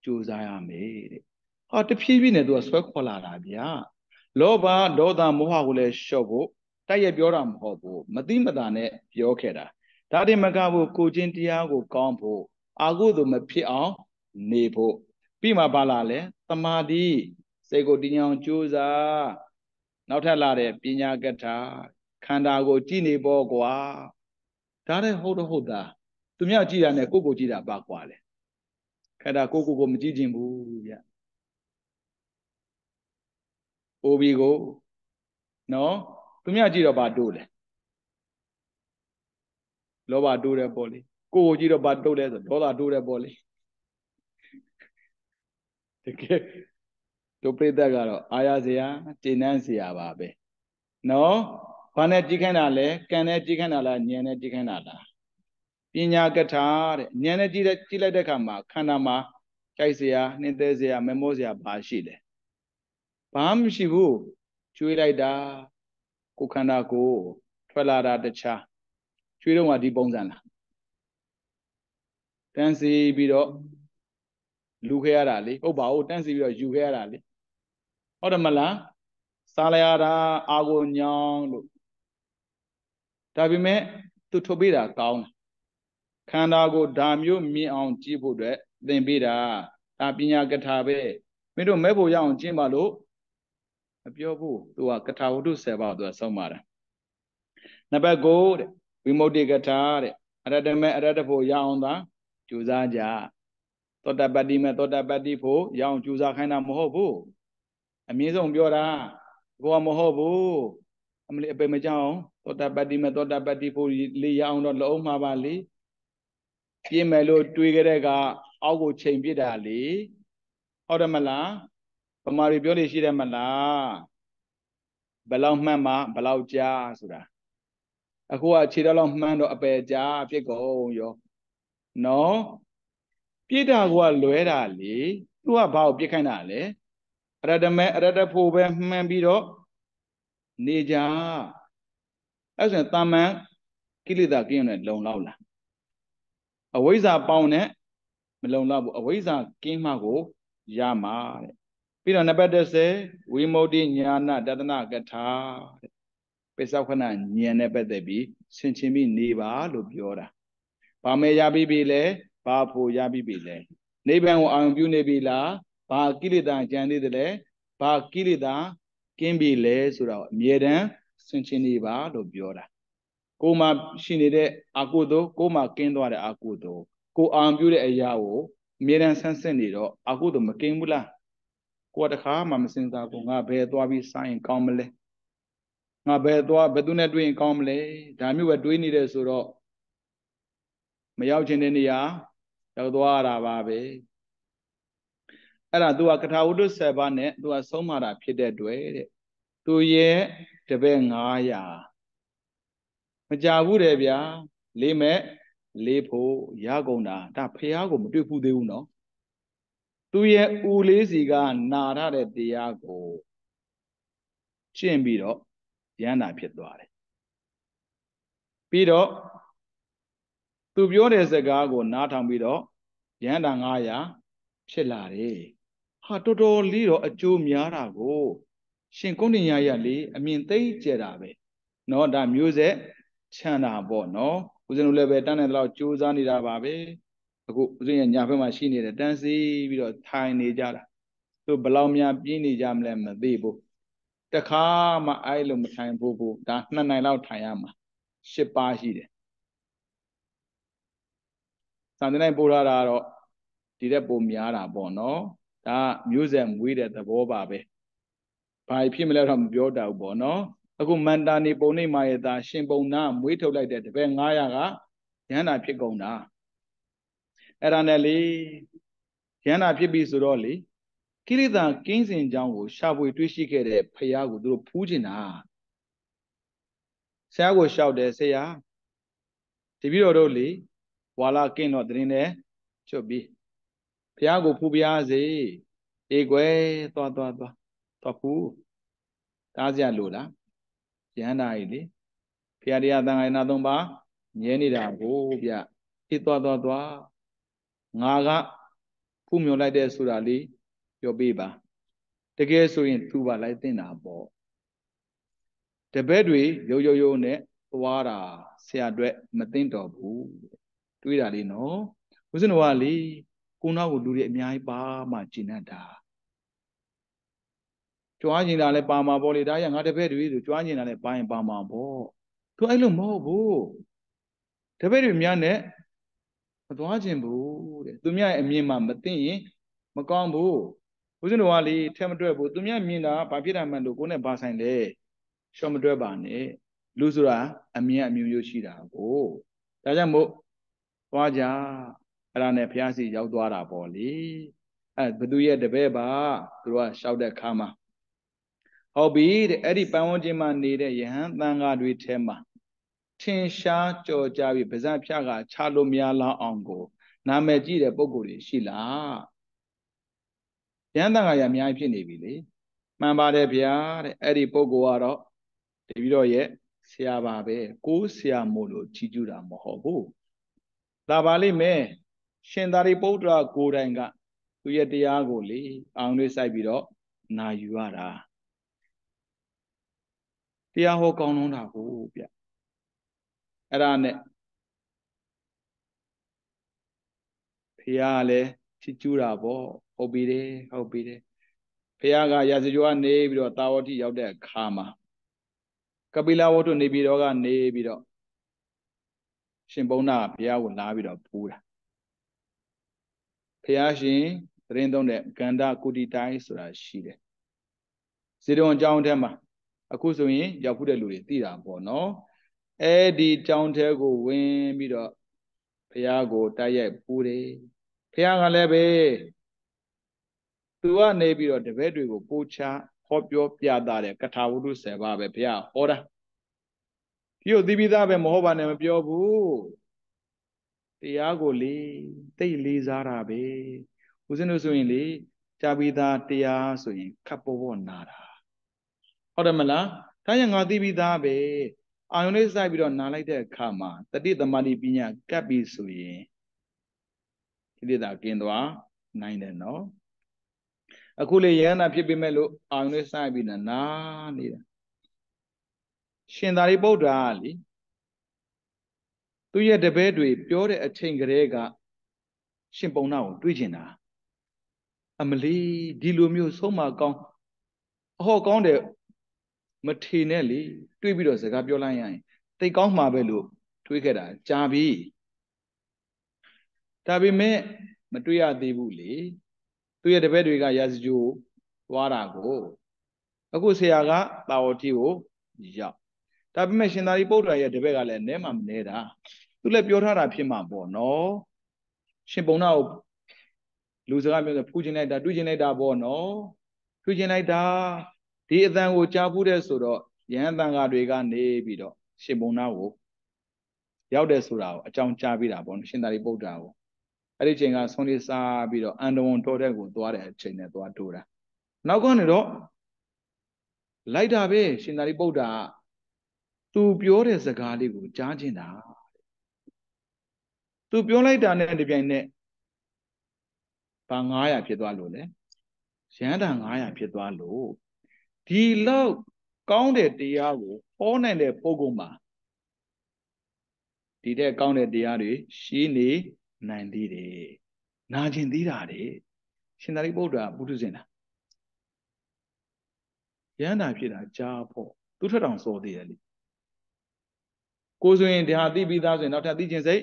ကြိုးစားရမယ်တဲ့ဟာတဖြည်းဖြည်းနဲ့သူကဆွဲခေါ်လာတာဗျာလောဘဒေါသမောဟကိုလည်းလျှော့ဖို့တိုက်ရပြောတာမဟုတ်ဘူးမတိမတာနဲ့ပြောခဲ့တာဒါတင်မကဘူးကိုချင်းတရားကိုကောင်းဖို့အာဟုသို့မဖြစ်အောင် နေဖို့ပြီးမှပါလာလဲတမာတိစိတ်ကိုတင်းအောင်ကြိုးစားနောက်ထပ်လာတဲ့ပညာကထာခန္ဓာကိုကြည်နေပေါ့ကွာဒါလည်းဟုတ်တော့ဟုတ်တာသူမြောက်ကြည့်တာနဲ့ကိုကိုကြည့်တာပါကွာလေခန္ဓာကိုကိုကိုမကြည့်ခြင်းဘူးဗျအိုဘီကိုနော်သူမြောက်ကြည့်တော့ဘာတိုးလဲလောဘတိုးတယ်ပေါ့လေကိုကိုကြည့်တော့ဘာတိုးလဲဆိုဒေါသတိုးတယ်ပေါ့လေ တကယ်တို့ပြိတ္တကတော့အာရစရာကျဉ်းနှံ့စရာပါပဲနော်ဘာနဲ့ကြည့်ခိုင်းတာလဲကံနဲ့ကြည့်ခိုင်းတာလားဉာဏ်နဲ့ကြည့်ခိုင်းတာလားပညာကထာတဲ့ဉာဏ်နဲ့ကြည့်တဲ့ကြည့်လိုက်တဲ့အခါမှာခန္ဓာမှာကြိုက်စရာနှင်းသေးစရာမမောစရာဘာရှိလဲဘာမှမရှိဘူးကျွေးလိုက်တာကိုခန္ဓာကိုထွက်လာတာတခြားကျွေးတော့ကဒီပုံစံလားတန်းစီပြီးတော့ လူခဲ့ရတာလေဟုတ်ပါဘူးတန်းစီပြီးတော့ယူခဲ့ရတာလေဟုတ်တယ်မလားစားလိုက်ရတာအာကိုညောင်းလို့ဒါပေမဲ့သူထုတ်ပေးတာကောင်းတယ်ခန္ဓာကိုဓာမျိုးမြင်အောင်ကြည့်ဖို့အတွက်သင်ပေးတာဒါပညာကထာပဲမင်းတို့မဲ့ဖို့ရအောင်ကျင့်ပါလို့မပြောဘူးသူကကထာဝတ္ထု10ပါးသူကဆုံးပါတယ်နံပါတ်9တဲ့ဝိမု ക്തി ကထာတဲ့အရတမေအရတဖို့ရအောင်သာကြိုးစားကြ သောတပတ္တိမဲ့သောတပတ္တိဖို့ရအောင်ကြိုးစားခိုင်းတာမဟုတ်ဘူးအမြင့်ဆုံးပြောတာကိုကမဟုတ်ဘူးအမလေးအပေမကြောက်သောတပတ္တိမဲ့သောတပတ္တိဖို့လေးရအောင်တော့လုံးမှာပါလေပြင်းမယ်လို့တွေးကြတဲ့ကအောက်ကိုချိန်ပြစ်တာလေဟုတ်တယ်မလားဘဗမာတွေပြောလို့ရှိတယ်မလားဘယ်လောက်မှန်မှဘယ်လောက်ကြာဆိုတာအခုကခြေတော်လောက်မှန်တော့အပယ်ကြာဖြစ်ကုန်ရောနော် ပြစ်တာကလွဲတာလေသူကဘာကိုပြစ်ခိုင်းတာလဲအရတမဲအရတဖို့ပဲမှန်ပြီးတော့နေကြအဲ့ဆိုရင်တာမန်ကိလေသာကင်းတဲ့လုံလောက်လားအဝိဇ္ဇာပေါင်းနဲ့မလုံလောက်ဘူးအဝိဇ္ဇာကင်းမှကိုရမှာတဲ့ပြီးတော့နံပါတ်30ဝိမု ക്തി ညာနာတဒနာကထာတဲ့ပိဿခဏဉာဏ်နဲ့ပတ်သက်ပြီးဆင်ခြင်ပြီးနေပါလို့ပြောတာ။ဘာမဲရပြီးပြီလဲ ဘာဖို့ရပြီးပြီလဲနိဗ္ဗာန်ကိုအာရုံပြုနေပြီလားဘာကိလေသာကြံသေးတယ်လဲဘာကိလေသာကင်းပြီလဲဆိုတော့အမြဲတမ်းဆင်ခြင်နေပါလို့ပြောတာ။ကိုယ်မှာရှိနေတဲ့အကုသို့ကိုယ်မှာကင်းသွားတဲ့အကုသို့ကိုအာရုံပြုတဲ့အရာကိုအမြဲတမ်းဆန်းစစ်နေတော့အကုသို့မကင်းဘူးလား။ကိုယ်တခါမှမစင်စားဘူးငါဘယ်သွားပြီးစားရင်ကောင်းမလဲ။ငါဘယ်သွားဘယ်သူနဲ့တွေ့ရင်ကောင်းမလဲဒါမျိုးပဲတွေးနေတယ်ဆိုတော့မရောက်ချင်တဲ့နေရာ ရောက်သွားရတာပါပဲအဲ့ဒါ तू ကကထာဝတ္ထု7ပါးနဲ့ तू ကဆုံးမတာဖြစ်တဲ့တွေ့တဲ့သူရဲ့တပည့်900မကြဘူးတယ်ဗျာလေးမဲ့လေးဖို့ရကုန်တာဒါဖះကိုမတွေ့ဘူးသေးဘူးနော်သူရဲ့ဦးလေးစီကနာရတဲ့တရားကိုကျင့်ပြီးတော့ယန္တာဖြစ်သွားတယ်ပြီးတော့သူပြောတဲ့စကားကိုနားထောင်ပြီးတော့ ယန္တာ900ဖြစ်လာတယ်ဟာတော်တော်လေးတော့အကျိုးများတာကို ရှင်ကုဏ္ဏညာရလေအမြင်သိကျတာပဲเนาะဒါမျိုးဆက်ချမ်းတာပေါ့เนาะဦးဇင်းတို့လည်းပဲတန်းတဲ့လောက်ကြိုးစားနေတာပါပဲအခုဦးဇင်းရဲ့ညာဘက်မှာရှိနေတဲ့တန်းစီပြီးတော့ထိုင်နေကြတာသူဘယ်လောက်များပြင်းနေကြမလဲမသိဘူးတခါမှအဲ့လိုမထိုင်ဖို့ဘူးဒါနှစ်နိုင်လောက်ထိုင်ရမှာ၈ပါးရှိတယ် သံတနိုင်ပို့ထားတာတော့ဒီတဲ့ပုံများတာပေါ့နော်ဒါမျိုးဆက်မွေးတဲ့သဘောပါပဲဘာဖြစ်မလဲတော့မပြောတတ်ဘူးပေါ့နော်အခုမန္တာနေပုံနေမာရတာရှင်ပုံနာမွေးထုတ်လိုက်တဲ့တပည့်900ကရဟန္တာဖြစ်ကုန်တာအဲ့ဒါနဲ့လေရဟန္တာဖြစ်ပြီဆိုတော့လေကိလေသာကင်းစင်ကြောင်းကိုရှာဖွေတွေ့ရှိခဲ့တဲ့ဖရာကိုသူတို့ဖူးကျင်တာဆရာကိုလျှောက်တယ်ဆရာတပည့်တော်တို့လေ ဝါလာကင်းတော့တရင်နဲ့ချွတ်ပြီးဖရာကိုဖူးပြားစေအေးကွယ်သွားသွားသွားသွားဖူးတားစရာလို့လားရဟန္တာကြီးလေဖရာတရားတန်ခါရနာသုံးပါမြဲနေတာကိုဗျအေးသွားသွားသွားငါကဖူးမြုံလိုက်တဲ့ဆိုတာလေးပြောပေးပါတကယ်ဆိုရင်သူပါလိုက်တင်တာပေါ့တပည့်တွေရုပ်ရုပ်ရုပ်နဲ့သွားတာဆရာအတွက်မသိတော့ဘူး တွေးတာလေးနော်ဦးဇင်းတော်ကလေကိုနောက်ကိုလူတွေအများကြီးပါမှကျင်တတ်တာကြွားကျင်တာလည်းပါမှာပေါ့လေဒါရငါတပည့်တွေဆိုကြွားကျင်တာလည်းပါရင်ပါမှာပေါ့သူအဲ့လိုမဟုတ်ဘူးတပည့်တွေများနဲ့မသွားခြင်းဘူးတဲ့သူများရဲ့အမြင်မှမသိရင်မကောင်းဘူးဦးဇင်းတော်ကလေထဲမတွက်ဘူးသူများမြင်တာဘာဖြစ်တာမှန်လို့ကိုယ်နဲ့ဘာဆိုင်လဲရှော့မတွက်ပါနဲ့လူဆိုတာအမြင်အမျိုးမျိုးရှိတာကိုဒါကြောင့်မို့ သွားကြအဲ့ဒါနဲ့ဘုရားစီရောက်သွားတာပေါ့လေအဲ့ဘသူရဲ့တပည့်ပါသူတို့ကရှောက်တဲ့ခါမှာဟုတ်ပြီတဲ့အဲ့ဒီပန်းဝန်းကျင်မှာနေတဲ့ယဟန်သံဃာတွေထဲမှာထင်ရှားကြော်ကြပြီးပါဇက်ဖြတ်ကခြားလို့မရလောက်အောင်ကို နာမည်ကြီးတဲ့ပုံကိုယ်တွေရှိလားယဟန်သံဃာရအများကြီးဖြစ်နေပြီလေမှန်ပါတယ်ဗျာတဲ့အဲ့ဒီပုံကိုကတော့တပည့်တော်ရဲ့ဆရာပါပဲကိုးဆရာမို့လို့ချီးကျူးတာမဟုတ်ဘူး ဒါပါလိမ့်မယ်ရှင်သာရိပုတ္တရာကိုယ်တိုင်ကသူရဲ့တရားကိုလေအောင်လေးစိုက်ပြီးတော့နာယူရတာတရားဟောကောင်းလုံးတာကိုဗျအဲ့ဒါနဲ့ဖះကလည်းချစ်ကျူးတာပေါ့ဟုတ်ပြီတယ်ဟုတ်ပြီတယ်ဖះကရာဇဂိုကနေပြီးတော့တာဝတိရောက်တဲ့အခါမှာကပိလဝတ္ထုနေပြီးတော့ကနေပြီးတော့ ရှင်ဘုန်းနာဘုရားကိုလာပြီးတော့ပူးတာဘုရားရှင်သတင်းသုံးတဲ့ကန္ဓကုတိတိုင်းဆိုတာရှိတယ်ဇေဒုံအကြောင်းထဲမှာအခုဆိုရင်ရောက်ဖူးတဲ့လူတွေသိတာပေါ့နော်အဲ့ဒီကြောင်းထဲကိုဝင်ပြီးတော့ဘုရားကိုတိုက်ရိုက်ပူးတယ်ဘုရားကလည်းပဲသူကနေပြီးတော့တပည့်တွေကိုပို့ချဟောပြောပြတာတဲ့ကထာဝုဒ္ဓဆယ်ပါပဲဘုရားဟောတာဒီ ကိုသီးပြီးသားပဲမဟုတ်ပါနဲ့မပြောဘူးတရားကိုလေသိလေးစားတာပဲဦးဇင်းတို့ဆိုရင်လေကြာပြီးသားတရားဆိုရင်ခပ်ပေါ်ပေါ်နာတာဟုတ်တယ်မလားဒါကြောင့်ငါသိပြီးသားပဲအာယုန်လေးစိုက်ပြီးတော့နားလိုက်တဲ့အခါမှာတတိသမารိပညာကပ်ပြီးဆိုရင်ကိလေသာကင်းသွားနိုင်တယ်နော်အခုလေယန္တာဖြစ်ပေမဲ့လို့အာယုန်လေးစိုက်ပြီးနားနေတာ ရှင်သာရိပုတ္တရာလीသူရဲ့တပည့်တွေပြောတဲ့အချိန်ကလေးကရှင်ပုံနာကိုတွေးကျင်တာအမလီဒီလိုမျိုးဆုံးမကောင်းအဟောကောင်းတယ်မထီနဲ့လေတွေးပြီးတော့စကားပြောလိုက်ရရင်တိတ်ကောင်းမှာပဲလို့တွေးခဲ့တာကြာပြီဒါပေမဲ့မတွေးရသေးဘူးလေသူရဲ့တပည့်တွေကရာဇဂျိုသွားတာကို အခုဆရာကတာဝတိကိုရောက် ဒါပေမဲ့ရှင်သာရိပုတ္တရာရဲ့တပည့်ကလည်းနဲမှမနေတာသူလည်းပြောထားတာဖြစ်မှာပေါ့နော်ရှင်ပုံနာကိုလူစကားပြောဆိုဖူးကျင်လိုက်တာတွေးကျင်လိုက်တာပေါ့နော်တွေးကျင်လိုက်တာဒီအတန်ကိုကြားဘူးတဲ့ဆိုတော့ယဟန်တန်ဃာတွေကနေပြီးတော့ရှင်ပုံနာကိုရောက်တယ်ဆိုတာကိုအကြောင်းကြားပြီးတာပေါ့နော်ရှင်သာရိပုတ္တရာကိုအဲ့ဒီချိန်ကဆုံးလေးစားပြီးတော့အန္တဝန်တော်တဲ့ကိုသွားတဲ့အချိန်နဲ့သွားတိုးတာနောက်ကနေတော့လိုက်တာပဲရှင်သာရိပုတ္တရာ သူပြောတဲ့စကားလေးကိုကြားကျင်တာသူပြောလိုက်တာနဲ့တပြိုင်နက်ဘာ900ဖြစ်သွားလို့လဲရဟန္တာ900ဖြစ်သွားလို့ဒီလောက်ကောင်းတဲ့တရားကိုဟောနိုင်တဲ့ပုဂ္ဂိုလ်မှာဒီတဲ့ကောင်းတဲ့တရားတွေရှိနေနိုင်သေးတယ်နာကျင်သေးတာတဲ့ရှင်သာရိပုတ္တရာပုထုဇဉ်တာရဟန္တာဖြစ်တာကြားဖို့သူထထောင်စောသေးတယ်လေ ကိုဆိုရင်ဒါသိပြီးသားဆိုရင်နောက်ထပ်သိခြင်းစိတ်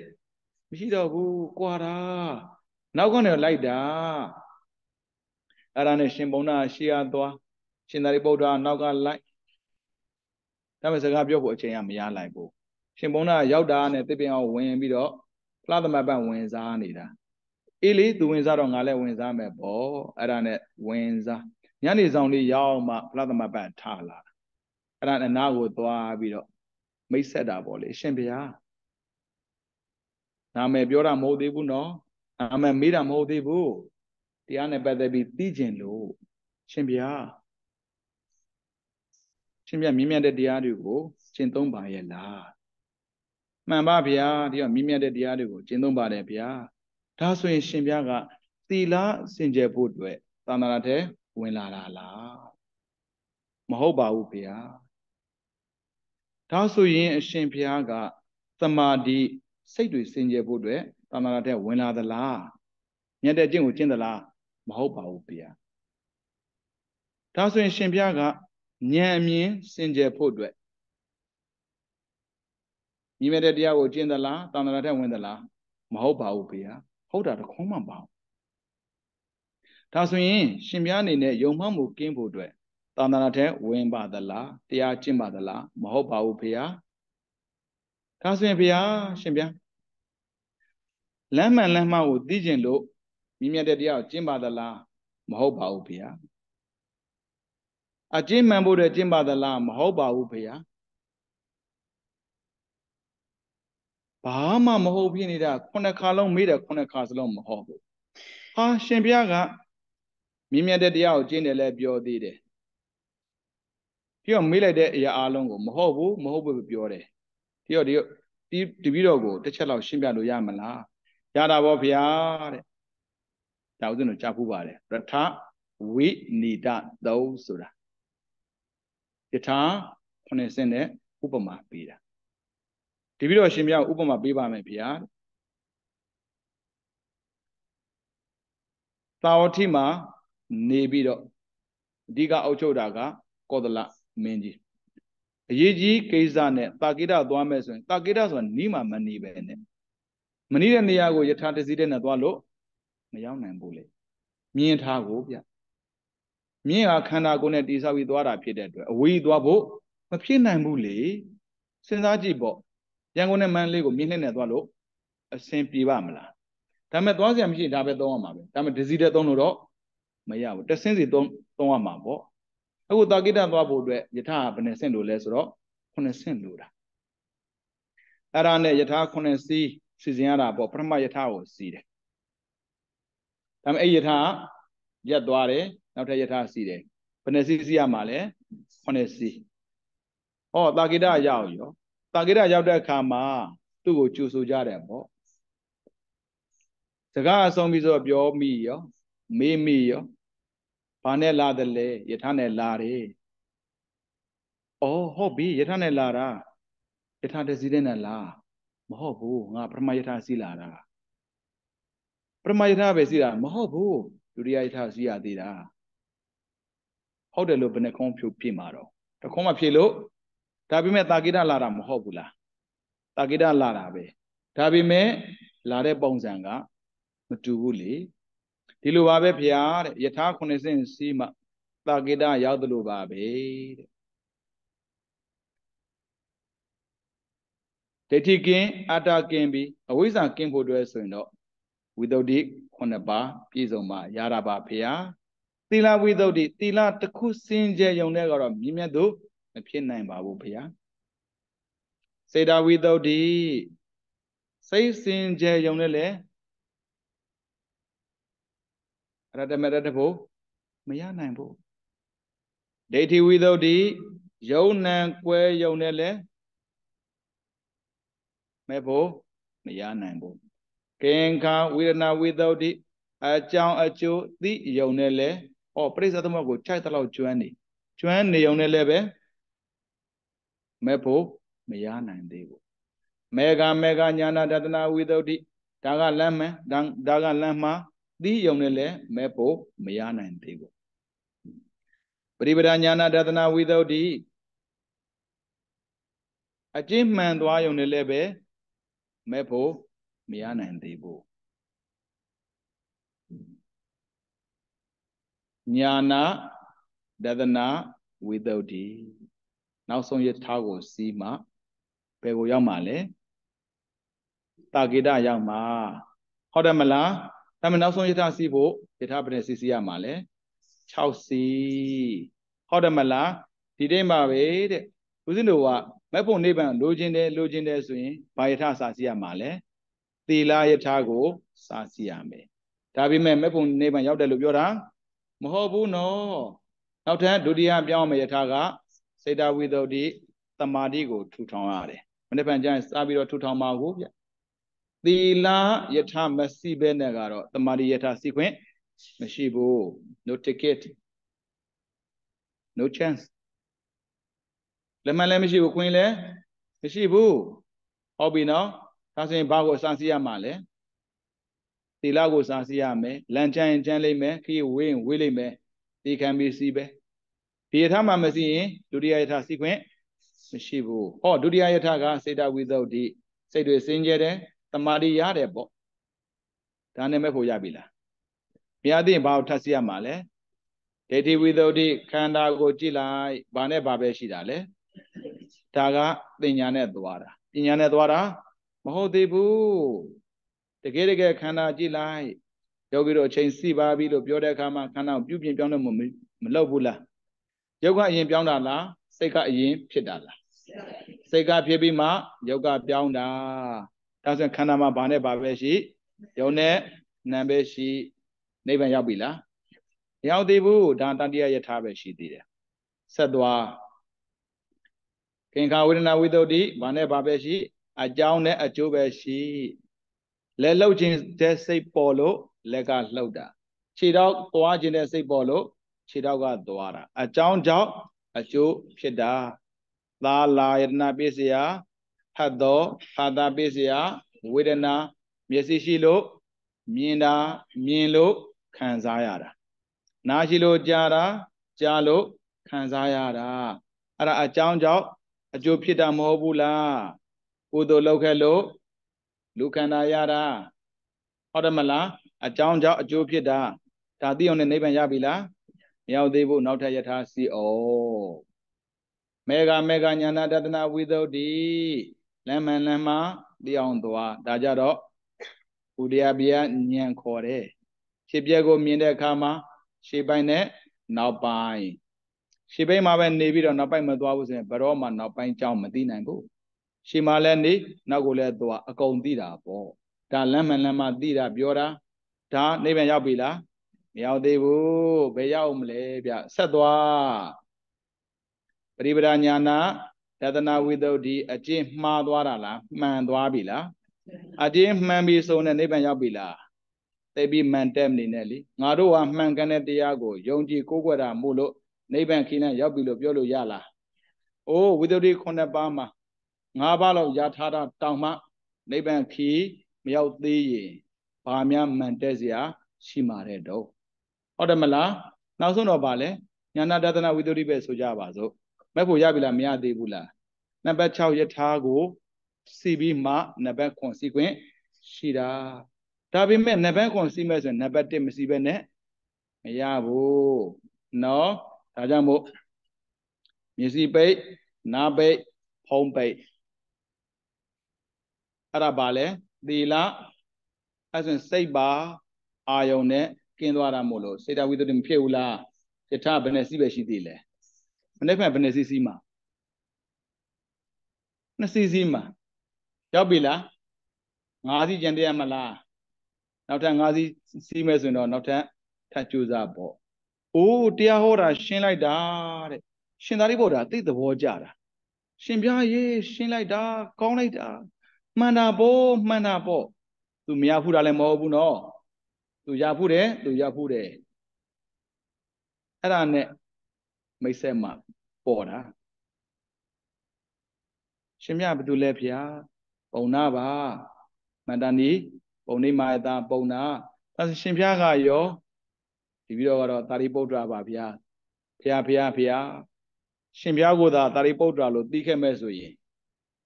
မရှိတော့ဘူးကွာတာနောက်ကနေလိုက်တာအဲ့ဒါနဲ့ရှင်ဘုံနာရှေ့ရသွားရှင်သာရိပုတ္တရာနောက်ကလိုက်ဒါပေမဲ့စကားပြောဖို့အချိန်ကမရလိုက်ဘူးရှင်ဘုံနာရောက်တာနဲ့တစ်ပင်အောင်ဝင်ပြီးတော့ဖလားသမတ်ပတ်ဝင်စားနေတာအေးလေသူဝင်စားတော့ငါလည်းဝင်စားမယ်ပေါ့အဲ့ဒါနဲ့ဝင်စားညနေဆောင်လေးရောက်မှဖလားသမတ်ပတ်ထလာအဲ့ဒါနဲ့နားကိုသွားပြီးတော့ မိတ်ဆက်တာပေါ့လေရှင်ဘုရားနာမည်ပြောတာမဟုတ်သေးဘူးနော်နာမည်မေးတာမဟုတ်သေးဘူးတရားနဲ့ပတ်သက်ပြီးသိကျင်လို့ရှင်ဘုရားရှင်ဘုရားမြင့်မြတ်တဲ့တရားတွေကိုကျင့်သုံးပါရဲ့လားမှန်ပါဗျာဒီကမြင့်မြတ်တဲ့တရားတွေကိုကျင့်သုံးပါတယ်ဗျာဒါဆိုရင်ရှင်ဘုရားကသီလစင်ကြယ်ဖို့အတွက်သာသနာထဲဝင်လာတာလားမဟုတ်ပါဘူးဗျာ ဒါဆိုရင်အရှင်ဘုရားကသမာဓိစိတ်တွေစင်ကြယ်ဖို့အတွက်သာသနာထဲဝင်လာသလားမြတ်တဲ့ကျင့်ကိုကျင့်သလားမဟုတ်ပါဘူးဗျာဒါဆိုရင်ရှင်ဘုရားကဉာဏ်အမြင်စင်ကြယ်ဖို့အတွက်ညီမဲ့တဲ့တရားကိုကျင့်သလားသာသနာထဲဝင်သလားမဟုတ်ပါဘူးဗျာဟုတ်တာတခွန်းမှမပါဘူးဒါဆိုရင်ရှင်ဘုရားအနေနဲ့ယုံမှမှုကင်းဖို့အတွက် သာသနာထဲဝင်ပါသလားတရားကျင့်ပါသလားမဟုတ်ပါဘူးဗျာဒါဆိုရင်ဘုရားရှင်ဗျာလမ်းမှန်လမ်းမှန်ကိုသိကျင်လို့မြင့်မြတ်တဲ့တရားကိုကျင့်ပါသလားမဟုတ်ပါဘူးဘုရားအကျင့်မှန်ဖို့တဲ့ကျင့်ပါသလားမဟုတ်ပါဘူးဘုရားဘာမှမဟုတ်ဖြစ်နေတာခုနှစ်ခါလုံးမေးတယ်ခုနှစ်ခါစလုံးမဟုတ်ဘူးဟာရှင်ဘုရားကမြင့်မြတ်တဲ့တရားကိုကျင့်တယ်လဲပြောသေးတယ် ပြီးတော့မေးလိုက်တဲ့အရာအလုံးကိုမဟုတ်ဘူးမဟုတ်ဘူးပြောတယ်ပြီးတော့ဒီဒီတပည့်တော်ကိုတစ်ချက်လောက်ရှင်းပြလို့ရမလားရတာဗောဗျာတဲ့ဒါဥစဉ်တို့ကြားဖူးပါတယ်ရထဝိနိဒသုံးဆိုတာယထာခုနှစ်စင်းနဲ့ဥပမာပေးတာဒီပြီးတော့ရှင်ပြဥပမာပေးပါမယ်ဗျာသာဝတိမှာနေပြီးတော့အဓိကအုပ်ချုပ်တာကကောသလ မင်းကြီးအရေးကြီးကိစ္စနဲ့တာကိတသွားမယ်ဆိုရင်တာကိတဆိုတာနီးမှမနီးပဲနဲ့မနီးတဲ့နေရာကိုယထာတစည်းတဲ့နဲ့သွားလို့မရောက်နိုင်ဘူးလေမြင်ထားကိုဗျမြင်ဟာခန္ဓာကိုယ်နဲ့တိဆောက်ပြီးသွားတာဖြစ်တဲ့အတွက်အဝေးသွားဖို့မဖြစ်နိုင်ဘူးလေစဉ်းစားကြည့်ပေါ့ရန်ကုန်နဲ့မန္တလေးကိုမြင်းလှည့်နဲ့သွားလို့အဆင်ပြေပါမလားဒါပေမဲ့သွားစရာမရှိဒါပဲသုံးရမှာပဲဒါပေမဲ့ဒစီတဲ့သုံးလို့တော့မရဘူးတဆင်းစီသုံးသုံးရမှာပေါ့ အခုတာကိတသွားဖို့အတွက်ယထာဘယ်နှဆင့်လို့လဲဆိုတော့ခုနှစ်ဆင့်လို့တာအဲ့ဒါနဲ့ယထာခုနှစ်စီးစီစဉ်ရတာပေါ့ပထမယထာကိုစီးတယ်ဒါပေမဲ့အဲ့ယထာရက်သွားတယ်နောက်ထပ်ယထာစီးတယ်ဘယ်နှစီးစီးရမှာလဲခုနှစ်စီးဟောတာကိတရောက်ရောတာကိတရောက်တဲ့အခါမှာသူ့ကိုကြိုဆိုကြတယ်ပေါ့စကားအဆုံးပြီးဆိုပြောမိရောမေးမိရော ဘာနဲ့လာတယ်လဲယထာနဲ့လာတယ်။အော်ဟုတ်ပြီယထာနဲ့လာတာယထာတစီတဲ့နဲ့လာမဟုတ်ဘူးငါပရမယထာစီလာတာပရမယထာပဲစီလာမဟုတ်ဘူးဒုတိယယထာစီရသေးတာဟုတ်တယ်လို့ဘယ်နှခုံးဖြုတ်ပြမှာတော့တခုံးမဖြေလို့ဒါပေမဲ့တာကိတလာတာမဟုတ်ဘူးလားတာကိတလာတာပဲဒါပေမဲ့လာတဲ့ပုံစံကမတူဘူးလေ ဒီလိုပါပဲဖျားတဲ့ယထာခုနှစ်ဆင့်စီးမှတာကိတရောက်တယ်လို့ပါပဲတဲ့ဒိဋ္ဌိကင်းအတ္တကင်းပြီးအဝိဇ္ဇာကင်းဖို့အတွက်ဆိုရင်တော့ဝိသုဒ္ဓိခုနှစ်ပါးပြည့်စုံမှရတာပါဖျားသီလဝိသုဒ္ဓိသီလတစ်ခုစင်ကြယ်ုံတဲ့ကတော့မြင့်မြတ်သူမဖြစ်နိုင်ပါဘူးဖျားစေတဝိသုဒ္ဓိစိတ်စင်ကြယ်ုံနဲ့လည်း ရတမရတဖို့မရနိုင်ဘူးဒိဋ္ဌိဝိသုဒ္ဓိယုံနံကွဲယုံနဲ့လဲမဲ့ဖို့မရနိုင်ဘူးကင်္ခာဝေဒနာဝိသုဒ္ဓိအကြောင်းအကျိုးသိယုံနဲ့လဲဩပရိစ္ဆေသမကိုခြိုက်တလောက်ကျွမ်းနေကျွမ်းနေယုံနဲ့လဲပဲမဲ့ဖို့မရနိုင်သေးဘူးမေဃမေဃညာနာတတနာဝိသုဒ္ဓိဒါကလမ်းမှန်ဒါကလမ်းမှာ သိယုံနဲ့လည်းမဲ့ဖို့မရနိုင်သေးဘူးပရိပဒညာနာတသနာဝိသုဒ္ဓိအကျင့်မှန်သွားယုံနဲ့လည်းပဲမဲ့ဖို့မရနိုင်သေးဘူးညာနာဒသနာဝိသုဒ္ဓိနောက်ဆုံးရထားကိုစီးမှဘယ်ကိုရောက်မှာလဲတာကိတရောက်မှာဟုတ်တယ်မလား ဒါမှနောက်ဆုံးယထာစီဖို့ယထာဘယ်နဲ့စီစီရမှာလဲ6စီဟုတ်တယ်မလားဒီတိတ်မှာပဲတဲ့ဦးဇင်းတို့ကမက်ဖို့နိဗ္ဗာန်လိုချင်တယ်လိုချင်တယ်ဆိုရင်ဘာယထာစာစီရမှာလဲသီလယထာကိုစာစီရမယ်ဒါပေမဲ့မက်ဖို့နိဗ္ဗာန်ရောက်တယ်လို့ပြောတာမဟုတ်ဘူးနော်နောက်ထပ်ဒုတိယပြောင်းမယ်ယထာကစေတဝိသုဒ္ဓိတမာတိကိုထူထောင်ရတယ်မနေ့ကကျရင်စပြီးတော့ထူထောင်ပါကိုဗျ သီလယထာမရှိဘဲနဲ့ကတော့တမာရီယထာစီခွင့်မရှိဘူး no ticket no chance လက်မှတ်လည်းမရှိဘူးခွင့်လည်းမရှိဘူးဟုတ်ပြီနော်ဒါဆိုရင်ဘာကိုစစီရမှာလဲသီလကိုစစီရမယ်လမ်းချမ်းရင်ချမ်းလိမ့်မယ်ခီးဝေးရင်ဝေးလိမ့်မယ်ဒီခံပြီးစီးပဲဒီယထာမှမရှိရင်ဒုတိယယထာစီခွင့်မရှိဘူးဟောဒုတိယယထာကစေတဝိသုဒ္ဓိစိတ်တွေစင်ကြယ်တယ် တမာတိရတယ်ပေါ့ဒါနဲ့မဲ့ဖို့ရပြီလားမရသေးရင်ဘာကိုထပ်စီရမှာလဲဒိဋ္ဌိဝိသုဒ္ဓိခန္ဓာကိုကြည့်လိုက်ဘာနဲ့ဘာပဲရှိတာလဲဒါကပညာနဲ့သွားတာပညာနဲ့သွားတာမဟုတ်သေးဘူးတကယ်တကယ်ခန္ဓာကြည့်လိုက်ယောဂီတို့အချိန်စီပါပြီလို့ပြောတဲ့အခါမှာခန္ဓာကိုပြုပြင်ပြောင်းလဲမှုမလုပ်ဘူးလားယောဂအရင်ပြောင်းတာလားစိတ်ကအရင်ဖြစ်တာလားစိတ်ကဖြစ်ပြီးမှယောဂပြောင်းတာ ဒါဆိုခန္ဓာမှာဘာနဲ့ဘာပဲရှိယုံနဲ့နာပဲရှိနိဗ္ဗာန်ရောက်ပြီလားမရောက်သေးဘူးဒါတတိယယထာပဲရှိသေးတယ်ဆက်သွားခင်္ခာဝေဒနာဝိတ္တုတိဘာနဲ့ဘာပဲရှိအကြောင်းနဲ့အကျိုးပဲရှိလက်လှုပ်ခြင်းတဲ့စိတ်ပေါ်လို့လက်ကလှုပ်တာခြေတော့သွားခြင်းတဲ့စိတ်ပေါ်လို့ခြေတော့ကသွားတာအကြောင်းကြောင့်အကျိုးဖြစ်တာသာလာယတနာပစ္စယ ဖတ်သောဖာတာပစ္စယဝေဒနာ မျက်စိရှိလို့မြင်တာမြင်လို့ခံစားရတာနားရှိလို့ကြားတာကြားလို့ခံစားရတာအဲ့ဒါအကြောင်းကြောင့်အကျိုးဖြစ်တာမဟုတ်ဘူးလားကုသိုလ်လုပ်ခဲ့လို့လူခန္ဓာရတာဟုတ်တယ်မလားအကြောင်းကြောင့်အကျိုးဖြစ်တာဒါသိအောင်နဲ့နိဗ္ဗာန်ရပြီလားမရောက်သေးဘူးနောက်ထပ်ယထာစီဩမေဃမေဃညာနာတတနာဝိသုဒ္ဓိ လမ်းမှန်လမ်းမှသိအောင်သွားဒါကြတော့ဥဒယဗျာဉာဏ်ခေါ်တယ်ဖြစ်ပျက်ကိုမြင်တဲ့အခါမှာရှေ့ပိုင်းနဲ့နောက်ပိုင်းရှေ့ပိုင်းမှာပဲနေပြီးတော့နောက်ပိုင်းမသွားဘူးဆိုရင်ဘရောမှနောက်ပိုင်းကြောင်းမသိနိုင်ဘူးရှေ့မှာလည်းနေနောက်ကိုလည်းသွားအကုန်သိတာပေါ့ဒါလမ်းမှန်လမ်းမှသိတာပြောတာဒါနိဗ္ဗာန်ရောက်ပြီလားမရောက်သေးဘူးဘယ်ရောက်မလဲဗျဆက်သွားပရိပဒညာနာ တသနာဝိသုဒ္ဓိအကျင့်မှားသွားတာလားမှန်သွားပြီလားအကျင့်မှန်ပြီဆိုတဲ့နိဗ္ဗာန်ရောက်ပြီလားသိပြီးမှန်တဲ့အနေနဲ့လေငါတို့ဟာမှန်ကန်တဲ့တရားကိုယုံကြည်ကိုးကွယ်တာမို့လို့နိဗ္ဗာန်ခင်းနဲ့ရောက်ပြီလို့ပြောလို့ရလားအိုးဝိသုဒ္ဓိခုနှစ်ပါးမှာငါးပါးလောက်ရထားတာတောင်မှနိဗ္ဗာန်ခီမရောက်သေးရင်ဘာများမှန်တဲ့စရာရှိမှာတဲ့တော့ဟုတ်တယ်မလားနောက်ဆုံးတော့ဗာလဲညာနာတဒနာဝိသုဒ္ဓိပဲဆိုကြပါစို့ မဲ့ဖို့ရပြီလားမရသေးဘူးလားနံပါတ်6ယထာကိုစီပြီးမှနံပါတ်9စီခွင့်ရှိတာဒါပေမဲ့နံပါတ်9စီမဲ့ဆိုရင်နံပါတ်1မစီပဲနဲ့မရဘူးနော်ဒါကြောင့်မို့မျက်စိပိတ်နားပိတ်ဖုံးပိတ်အဲ့ဒါပါလဲသီလအဲ့ဆိုစိတ်ပါအာယုံနဲ့ကင်းသွားတာမို့လို့စေတဝိတ္တိမဖြစ်ဘူးလားယထာဘယ်နဲ့စီးပဲရှိသေးလဲ မနေ့ကဘယ်နဲ့စီးစီးမှာနှစ်စီးစီးမှာရောက်ပြီလားငါးစီးကြံတရမလားနောက်ထပ်ငါးစီးစီးမယ်ဆိုရင်တော့နောက်ထပ်ထပ်ကြိုးစားပေါ့အိုးတရားဟောတာရှင်းလိုက်တာတဲ့ရှင်သာရိပုတ္တရာသိသဘောကြတာရှင်ပြားရေးရှင်းလိုက်တာကောင်းလိုက်တာမှန်တာပေါ့မှန်တာပေါ့သူမရဖူးတာလည်းမဟုတ်ဘူးနော်သူရဖူးတယ်သူရဖူးတယ်အဲ့ဒါနဲ့ မိတ်ဆက်မှပေါ်တာရှင်မြဘသူလဲဖေ။ပုံနာပါမန္တန်ဒီပုံနေမာယတာပုံနာအဲရှင်ဖျားကရောဒီပြီးတော့ကတော့တာရိပုတ္တရာပါဗျာဖျားဖျားဖျားရှင်ဖျားကိုသာတာရိပုတ္တရာလို့သိခဲ့မဲ့ဆိုရင်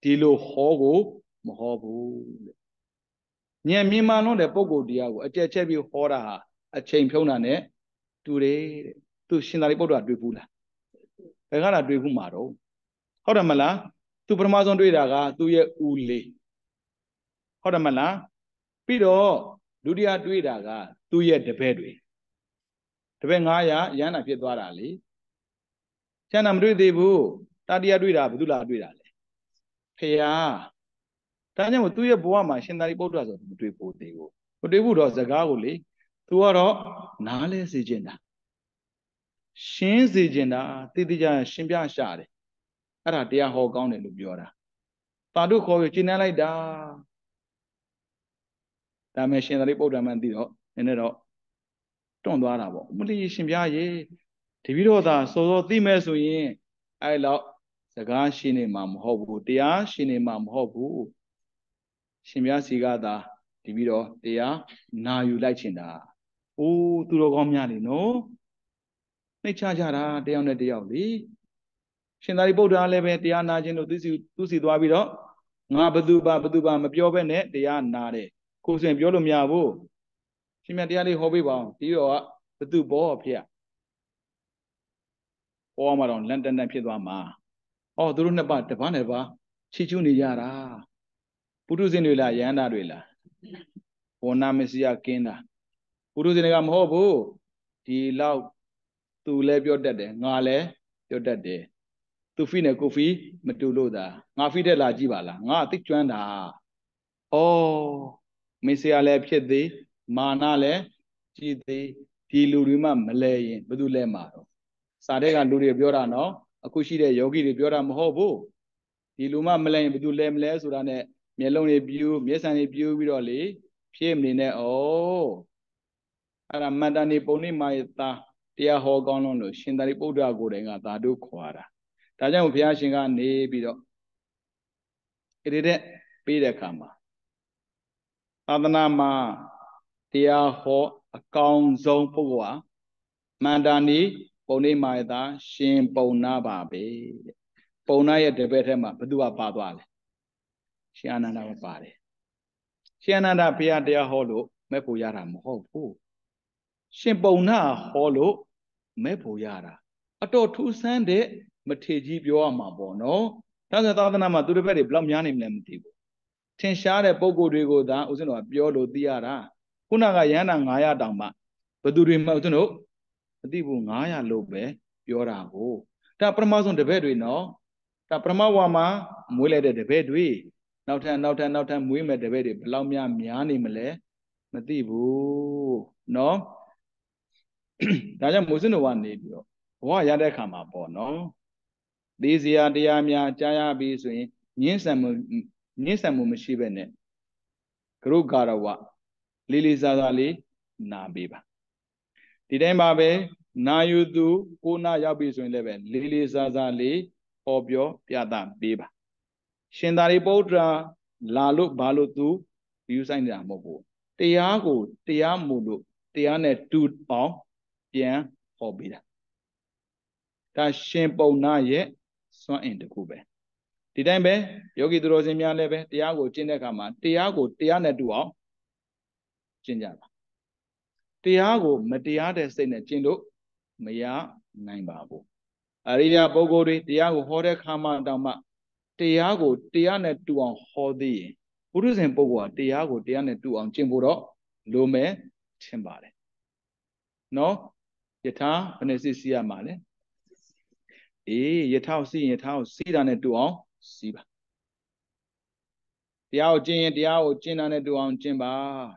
ဒီလိုဟောကိုမဟောဘူးတဲ့ဉာဏ်မြင်မှန်လို့တဲ့ပုဂ္ဂိုလ်တရားကိုအကျက်ချက်ပြီးဟောတာဟာအချိန်ဖြုံးတာနဲ့တူတယ်တဲ့သူရှင်သာရိပုတ္တရာတွေ့ဘူးလား ဘယ်ကလာတွေ့ဘူးမှာတော့ဟုတ်တယ်မလားသူပထမဆုံးတွေ့တာကသူ့ရဲ့ဦးလေးဟုတ်တယ်မလားပြီးတော့ဒုတိယတွေ့တာကသူ့ရဲ့တပည့်တွေတပည့်900ရဟန္တာဖြစ်သွားတာလေကျန်တာမတွေ့သေးဘူးတတိယတွေ့တာဘယ်သူလားတွေ့တာလဲဖေယားဒါကြောင့်သူ့ရဲ့ဘဝမှာရှင်သာရိပုတ္တရာဆိုမတွေ့ဘူးသေးဘူးမတွေ့ဘူးတော့စကားကိုလေသူကတော့နားလဲစေချင်တာ ရှင်းစေချင်တာတိတိကျကျရှင်းပြရှာတယ်အဲ့ဒါတရားဟောကောင်းတယ်လို့ပြောတာတာတို့ခေါ်ပြီးကျင့်နှံလိုက်တာဒါမဲ့ရှင်သာရိပုတ္တရာမှန်သိတော့နည်းနည်းတော့တွန့်သွားတာပေါ့မလီရှင်ပြားရေတပည့်တော်သာစောစောသိမဲ့ဆိုရင်အဲ့လောက်စကားရှင်းနေမှာမဟုတ်ဘူးတရားရှင်းနေမှာမဟုတ်ဘူးရှင်ပြားစီကသာတပည့်တော်တရားနာယူလိုက်ချင်တာအိုးသူတော်ကောင်းများလေနော် နှိတ်ချကြတာတယောက်နဲ့တယောက်လေရှင်သာရိပုတ္တရာလည်းပဲတရားနာခြင်းလို့သူစီသူစီသွားပြီးတော့ငါဘသူပါဘသူပါမပြောဘဲနဲ့တရားနာတယ်ကိုယ်စင်ပြောလို့မရဘူးရှင်မြတ်တရားလေးဟောပေးပါအောင်ဒီတော့ကဘသူဘောဖေဟောမှာတော့လန်တန်တန်ဖြစ်သွားမှာဩသူတို့နှစ်ပါးတပန်းနဲ့ပါချီချူးနေကြတာပုထုဇဉ်တွေလားယန္တာတွေလားဝဏမစီယကင်းတာပုထုဇဉ်တွေကမဟုတ်ဘူးဒီလောက် သူလည်းပြောတတ်တယ်ငါလည်းပြောတတ်တယ်သူဖီနဲ့ကိုဖီမတူလို့သာငါဖီတက်လာကြည့်ပါလားငါသိကျွမ်းတာဩမေဆရာလည်းဖြစ်သေးမာနလည်းကြည်သေးဒီလူတွေမှမလဲရင်ဘယ်သူလဲမှာတော့စာတဲ့ကလူတွေပြောတာနော်အခုရှိတဲ့ယောဂီတွေပြောတာမဟုတ်ဘူးဒီလူမှမလဲရင်ဘယ်သူလဲမလဲဆိုတာနဲ့မျက်လုံးတွေပြူးမျက်စံတွေပြူးပြီးတော့လေဖြည့်မနေနဲ့ဩအဲ့ဒါမန္တန်နေပုံနေမာယတာ တရားဟောကောင်းလို့လို့ရှင်သာရိပုတ္တရာကိုယ်တိုင်ကသာတို့ခွာတာဒါကြောင့်ဘုရားရှင်ကနေပြီးတော့ဣရိတဲ့ပေးတဲ့အခါမှာသာသနာမှာတရားဟောအကောင်ဆုံးပုဂ္ဂိုလ်ဟာမန္တာနီပုံနေမာယတာရှင်ပုံနာပါပဲတဲ့ပုံနာရဲ့တပည့်ထဲမှာဘသူကပါသွားလဲရှင်အာနန္ဒာကပါတယ်ရှင်အာနန္ဒာဘုရားတရားဟောလို့မဲ့ဖို့ရတာမဟုတ်ဘူးရှင်ပုံနာဟောလို့ မဲ့ဖို့ရတာအတော်ထူးဆန်းတဲ့မထေကြီးပြောရမှာပေါ့နော်ဒါဆိုသာသနာမှာသူတစ်ဖက်တွေဘယ်လောက်များနေမလဲမသိဘူးထင်ရှားတဲ့ပုံကိုယ်တွေကိုသာဦးဇင်းတော်ကပြောလို့သိရတာခုနကရဟန္တာ900တောင်မှဘသူတွေမှဦးဇင်းတို့မသိဘူး900လို့ပဲပြောတာကိုဒါပထမဆုံးတပည့်တွေနော်ဒါပထမဝါမှာမွေးလိုက်တဲ့တပည့်တွေနောက်ထပ်နောက်ထပ်နောက်ထပ်မွေးမဲ့တပည့်တွေဘယ်လောက်များများနေမလဲမသိဘူးနော် ဒါကြောင့်မိုးစနဝနေပြီးတော့ဘဝရတဲ့အခါမှာပေါ့နော်သေစရာတရားများကြားရပြီဆိုရင်ညှင်းဆန်မှုညှင်းဆန်မှုမရှိပဲနဲ့ကရုကာရဝလေးလေးစားစားလေးနာပေးပါဒီတိုင်းပါပဲနာယူသူကိုနာရောက်ပြီဆိုရင်လည်းပဲလေးလေးစားစားလေးဟောပြောပြသပေးပါ ရှင်သာရိပုတ္တရာလာလို့ဘာလို့သူယူဆိုင်နေတာမဟုတ်ဘူးတရားကိုတရားမို့လို့တရားနဲ့တူအောင် ပြန်ဟောပေးတာဒါရှင်ပုံနာရဲ့စွမ်းအင်တစ်ခုပဲဒီတိုင်းပဲယောဂီသူတော်စင်များလည်းပဲတရားကိုကျင့်တဲ့အခါမှာတရားကိုတရားနဲ့တူအောင်ကျင့်ကြပါတရားကိုမတရားတဲ့စိတ်နဲ့ကျင့်လို့မရနိုင်ပါဘူးအရိယာပုဂ္ဂိုလ်တွေတရားကိုဟောတဲ့ခါမှတောင်မှတရားကိုတရားနဲ့တူအောင်ဟောသေးရင်ပုရုဇဉ်ပုဂ္ဂိုလ်ကတရားကိုတရားနဲ့တူအောင်ကျင့်ဖို့တော့လိုမယ်ထင်ပါတယ်နော် ယထာဘယ်နဲ့စစ်စီရမှာလဲအေးယထာကိုစီးရင်ယထာကိုစီးတာနဲ့တူအောင်စီးပါတရားကိုကျင့်ရင်တရားကိုကျင့်တာနဲ့တူအောင်ကျင့်ပါ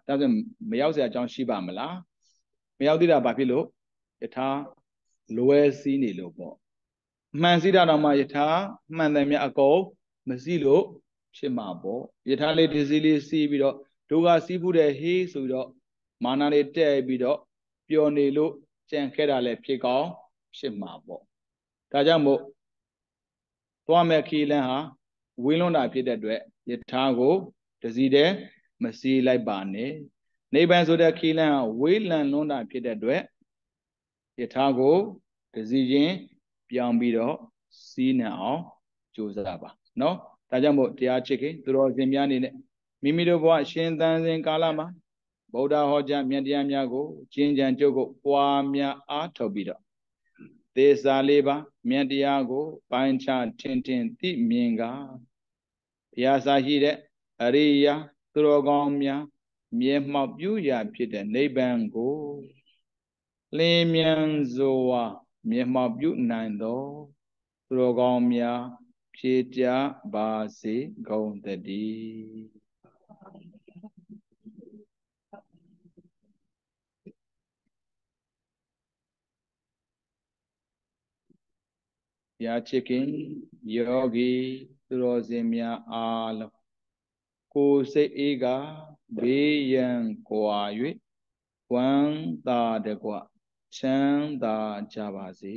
ဒါဆိုမရောက်စရာအကြောင်းရှိပါမလားမရောက်သေးတာဘာဖြစ်လို့ယထာလွယ်စီးနေလို့ပေါ့မှန်စီးတာတော့မှယထာမှန်တယ်များအကုန်မစီးလို့ဖြစ်မှာပေါ့ယထာလေးဒီစီးလေးစီးပြီးတော့ဒုက္ခစီးမှုတဲ့ဟေးဆိုပြီးတော့မာနတွေတဲ့ပြီးတော့ပျော်နေလို့ ကြံခဲ့တာလည်းဖြစ်ကောင်းဖြစ်မှာပေါ့ဒါကြောင့်မို့သွားမဲ့ခီလန်းဟာဝင်းလွန်းတာဖြစ်တဲ့အတွက်ယထာကိုတစည်းတဲ့မစီးလိုက်ပါနဲ့နိဗ္ဗာန်ဆိုတဲ့ခီလန်းဟာဝေးလံလွန်းတာဖြစ်တဲ့အတွက်ယထာကိုတစည်းချင်းပြောင်းပြီးတော့စီးနေအောင်ကြိုးစားပါနော်ဒါကြောင့်မို့တရားချစ်ခင်သူတော်စင်များနေနဲ့မိမိတို့ဘဝရှင်သန်စဉ်ကာလမှာ ဗုဒ္ဓဟောကြားမြတ်တရားများကိုကျင့်ကြံကြုတ်ကိုပွားများအားထုတ်ပြီးတော့သေစာလေးပါမြတ်တရားကို ပိုင်းခြားထင်ထင်သိမြင်ကဘုရားစာရှိတဲ့အရိယာသူတော်ကောင်းများမြဲမှောက်ပြုရာဖြစ်တဲ့နိဗ္ဗာန်ကိုလင်းမြန်စွာမြဲမှောက်ပြုနိုင်သောသူတော်ကောင်းများ ဖြည့်ကြပါစေကုန်သတည်း ရာချစ်ခင်ယောဂီသူတော်စင်များအားလုံးကိုယ်စိတ်အေးကဘေးရန်ကွာ၍ဝမ်းသာတကွချမ်းသာကြပါစေ